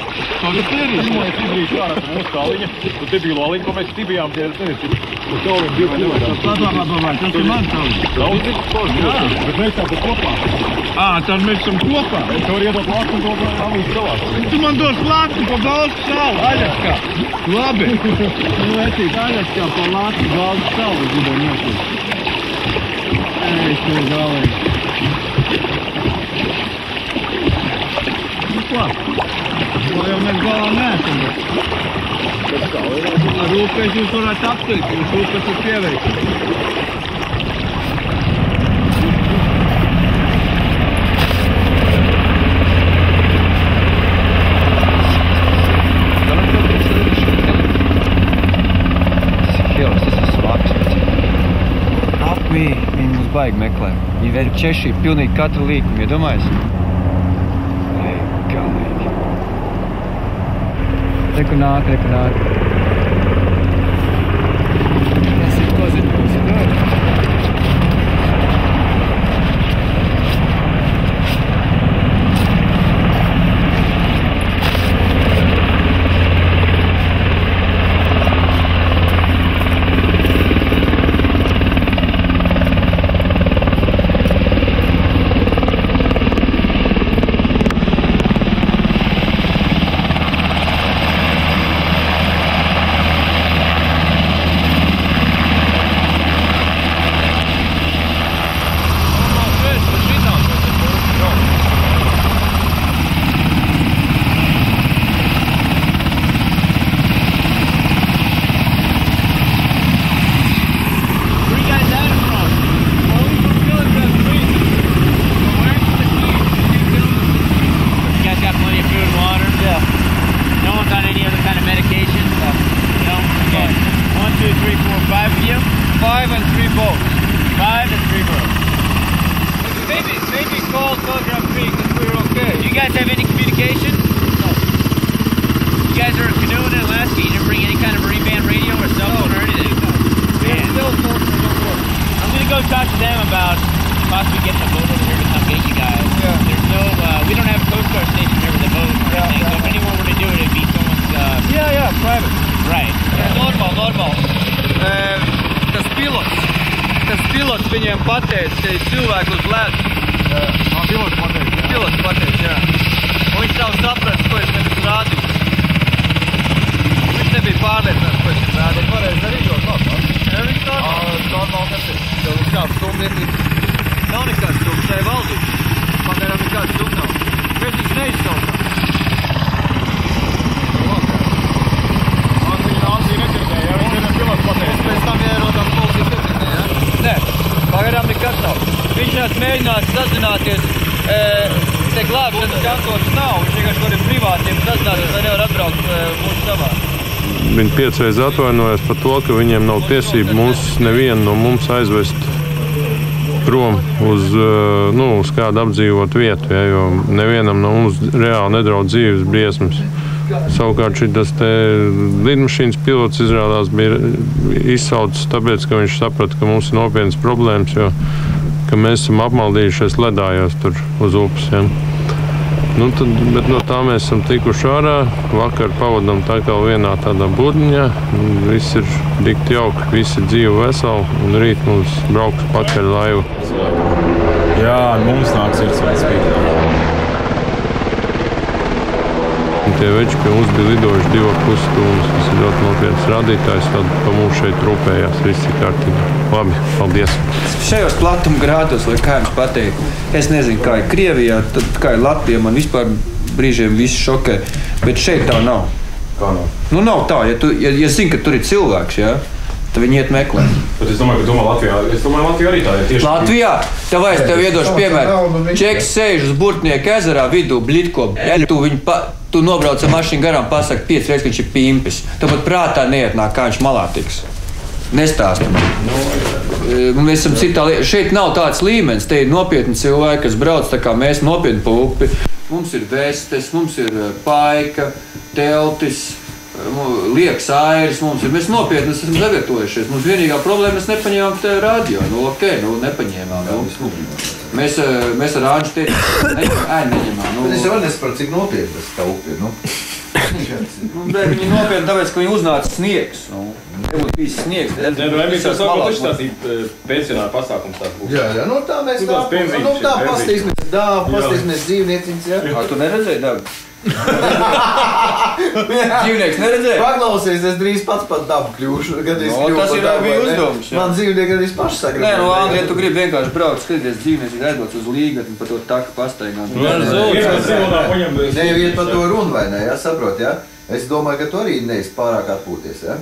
Tagad pierīsās.
Mēs izbrīdījām ārā no mūsu tāliņa, un te bija laliņa, ko mēs stibījām, tie, nezinu, uz tāliņa divi kilometri.
Padomā, padomā, tas ir mans tāliņš.
Daudz ir forši,
Jā.
bet mēs tā kopā.
Ā, tad mēs esam kopā.
Es tev iedot lāstu un to avīzi galās.
Tu man dos plātu pa balstu salu, Aļaskā. Labi. Nu, vecīt, Aļaskā pa lātu balstu salu gribēju nosūt. Tu galīgi. Nu, ko? To jau mēs galā neesam. Ar rūpēs jūs varat aptikt, jūs rūpēs ir pieveikt.
Hills, tas ir svārts. Apvī, viņi mums baigi meklē. Viņi vēl češi pilnīgi katru līkumu, iedomājas? Ej, galīgi. Reku nāk, reku nāk.
Viņi piecreiz atvainojas par to, ka viņiem nav tiesību mums nevienu no mums aizvest prom uz, eh, nu, uz kādu apdzīvotu vietu, ja, jo nevienam no mums reāli nedraudz dzīves briesmas. Savukārt šis lidmašīnas pilots izrādās bija izsaucis tāpēc, ka viņš saprata, ka mums ir nopietnas problēmas, jo mēs esam apmaldījušies ledājos tur uz upes. Ja. Nu, tad, bet no tā mēs esam tikuši ārā. Vakar pavadām tā kā vienā tādā būdiņā. Viss ir dikti jauki, visi ir dzīvi veseli. Un rīt mums brauks pakaļ laivu.
Jā, mums nāks virsmas spīdēt.
Un tie veči pie mums bija lidojuši divas puses stundas. Tas ir ļoti nopietns rādītājs. Tad pa mums šeit rūpējās. Viss ir kārtībā. Labi, paldies!
Šajos platuma grādos, lai kā jums pateikt, es nezinu, kā ir Krievijā, tad kā ir Latvijā, man vispār brīžiem viss šokē, bet šeit tā nav.
Kā nav?
Nu, nav tā, ja, tu, ja, ja zini, ka tur ir cilvēks, ja, tad viņi iet meklēt.
Bet es domāju, ka domā Latvijā, es domāju, Latvijā arī tā ir tieši.
Latvijā, tev vajag, tev iedošu piemēru. Čeks sēž uz Burtnieku ezerā vidū, blitko. Ja tu viņu pa, tu nobrauc ar mašīnu garām, pasaki piecas reizes, ka viņš ir pimpis. Tev pat prātā neietnāk, kā viņš malā tiks. Nestāstam. E, Mēs esam citā līmenī. Šeit nav tāds līmenis. Te ir nopietni cilvēki, kas brauc tā kā mēs nopietni pa upi. Mums ir vestes, mums ir e, paika, teltis. Liekas, airis mums ir. Mēs nopietni esam sagatavojušies. Mums vienīgā problēma mēs nepaņēmām te radio. Nu, ok, nu, nepaņēmām. Nu. Mēs, eh, mēs ar Āņu teicām, ne, ēnu neņemām. Nu,
es jau nesaprotu, cik nopietni tas tā upe. Nu.
Nu, bet viņi nopietni, tāpēc, ka viņi uznāca sniegs. Nu, nebūtu bijis sniegs. tad
nu, tas varbūt
malās
taču tāds ir pensionāra pasākums tāds būs.
Jā, jā, nu tā mēs tā, nu, tā pastīsimies dāvu, pastīsimies dzīvnieciņas, jā.
A, tu neredzēji dabu? Dzīvnieks neredzēja?
Paklausies, es drīz pats pat dabu kļūšu. Kad es
No, tas
par
ir
dabu,
bija uzdevums, jā.
Man dzīvnieki arī paši sagrib.
Nē, no Anglijas tu gribi vienkārši braukt, skatīties dzīvnieks, ir aizdots uz līgatni, pa to taku pastaigāt.
Nu.
Nē, iet par to runu, vai ne? Jā, saprot, jā? Es domāju, ka tu arī neesi pārāk atpūties, jā?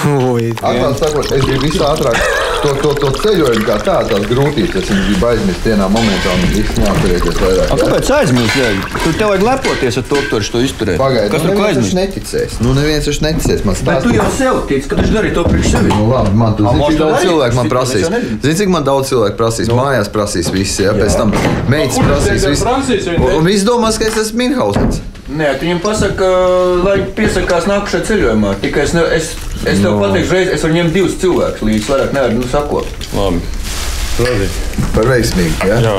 Atklāt sakot, es gribu visu ātrāk to, to, to ceļojumu kā tādu, tās grūtības, es viņu gribu aizmirst vienā momentā un viss neatcerēties vairāk.
A, kāpēc aizmirst? jā? Tu tev vajag lepoties ar to, ka tu vari to izturēt.
Pagaidi,
Kas
nu
tur aizmirst?
neticēs. Nu, neviens taču neticēs. Man
Bet tu jau sev tici, ka tu dari to priekš sevis.
Nu, labi, man tu zini, cik daudz cilvēku man prasīs. Zini, cik man daudz cilvēku prasīs? Mājās prasīs visi, ja? pēc tam meitas prasīs visi. Un, viss domās, ka es esmu Minhausens.
Nē, tu viņam pasaki, lai piesakās nākamajā ceļojumā. Tikai es, ne, es, es tev
No.
pateikšu, reiz, es varu ņemt divus cilvēkus līdzi, vairāk nevaru nu, sakot.
Labi.
Par veiksmīgu. Ja?
Jā.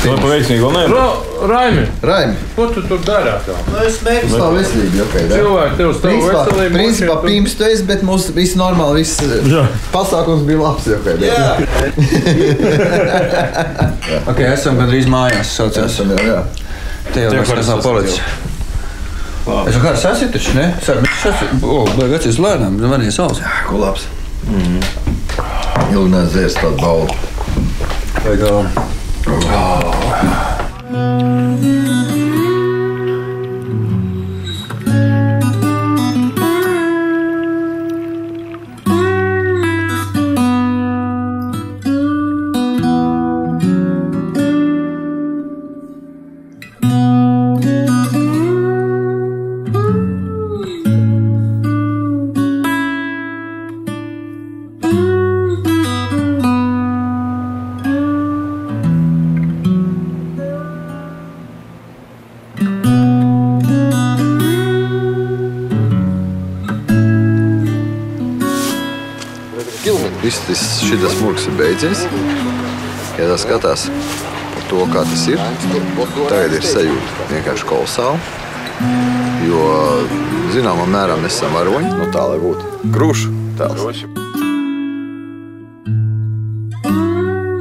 Nu, veiksmīgi vēl nevar.
Ra Raimi,
Raimi,
ko tu tur dari?
nu es mēģinu tā veselīgi. Okay, da?
Cilvēki tev stāv veselīgi.
principā pīms tu esi, bet mums viss normāli, viss
Jā.
pasākums bija labs. Okay, da?
Ok, esam gandrīz mājās, saucās.
Esam, jā, jā.
Te jau tas nav palicis. Es jau kādā sasīju, taču ne? Sāk, viņš sasīja. O, beigas acis lēnām, zvanīja saules.
Ko labs. Ilgi nezēs tādu balvu.
Vajag,
Viss tas šitas mūks ir beidzies. Ja tā skatās par to, kā tas ir, tagad ir sajūta vienkārši kolosāla. Jo zināmā mērā mēs esam varoņi, no tā lai būtu grūšu tēls.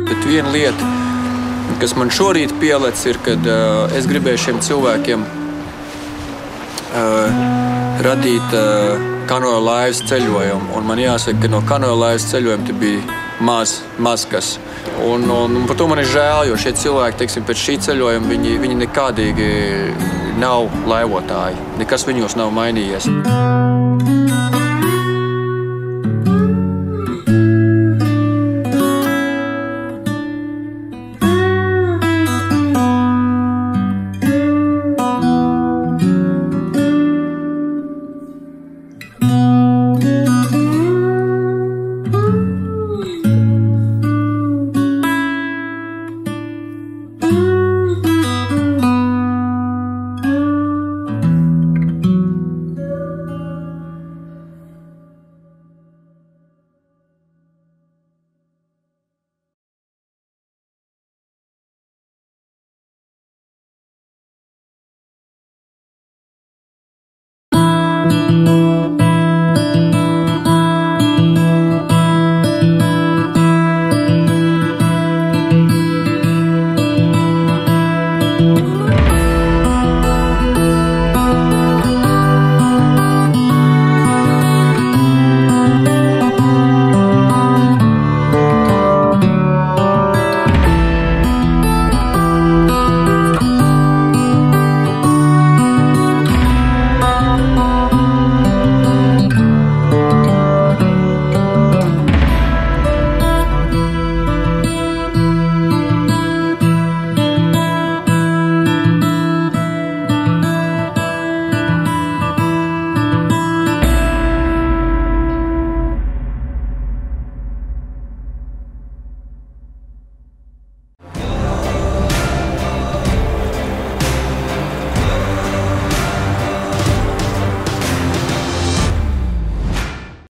Bet viena lieta, kas man šorīt pielec, ir, kad uh, es gribēju šiem cilvēkiem uh, radīt uh, kanoja laivas ceļojumu. Un man jāsaka, ka no kanoja laivas ceļojuma bija maz, maz kas. Un, un, un par to man ir žēl, jo šie cilvēki teiksim, pēc šī ceļojuma viņi, viņi nekādīgi nav laivotāji. Nekas viņos nav mainījies.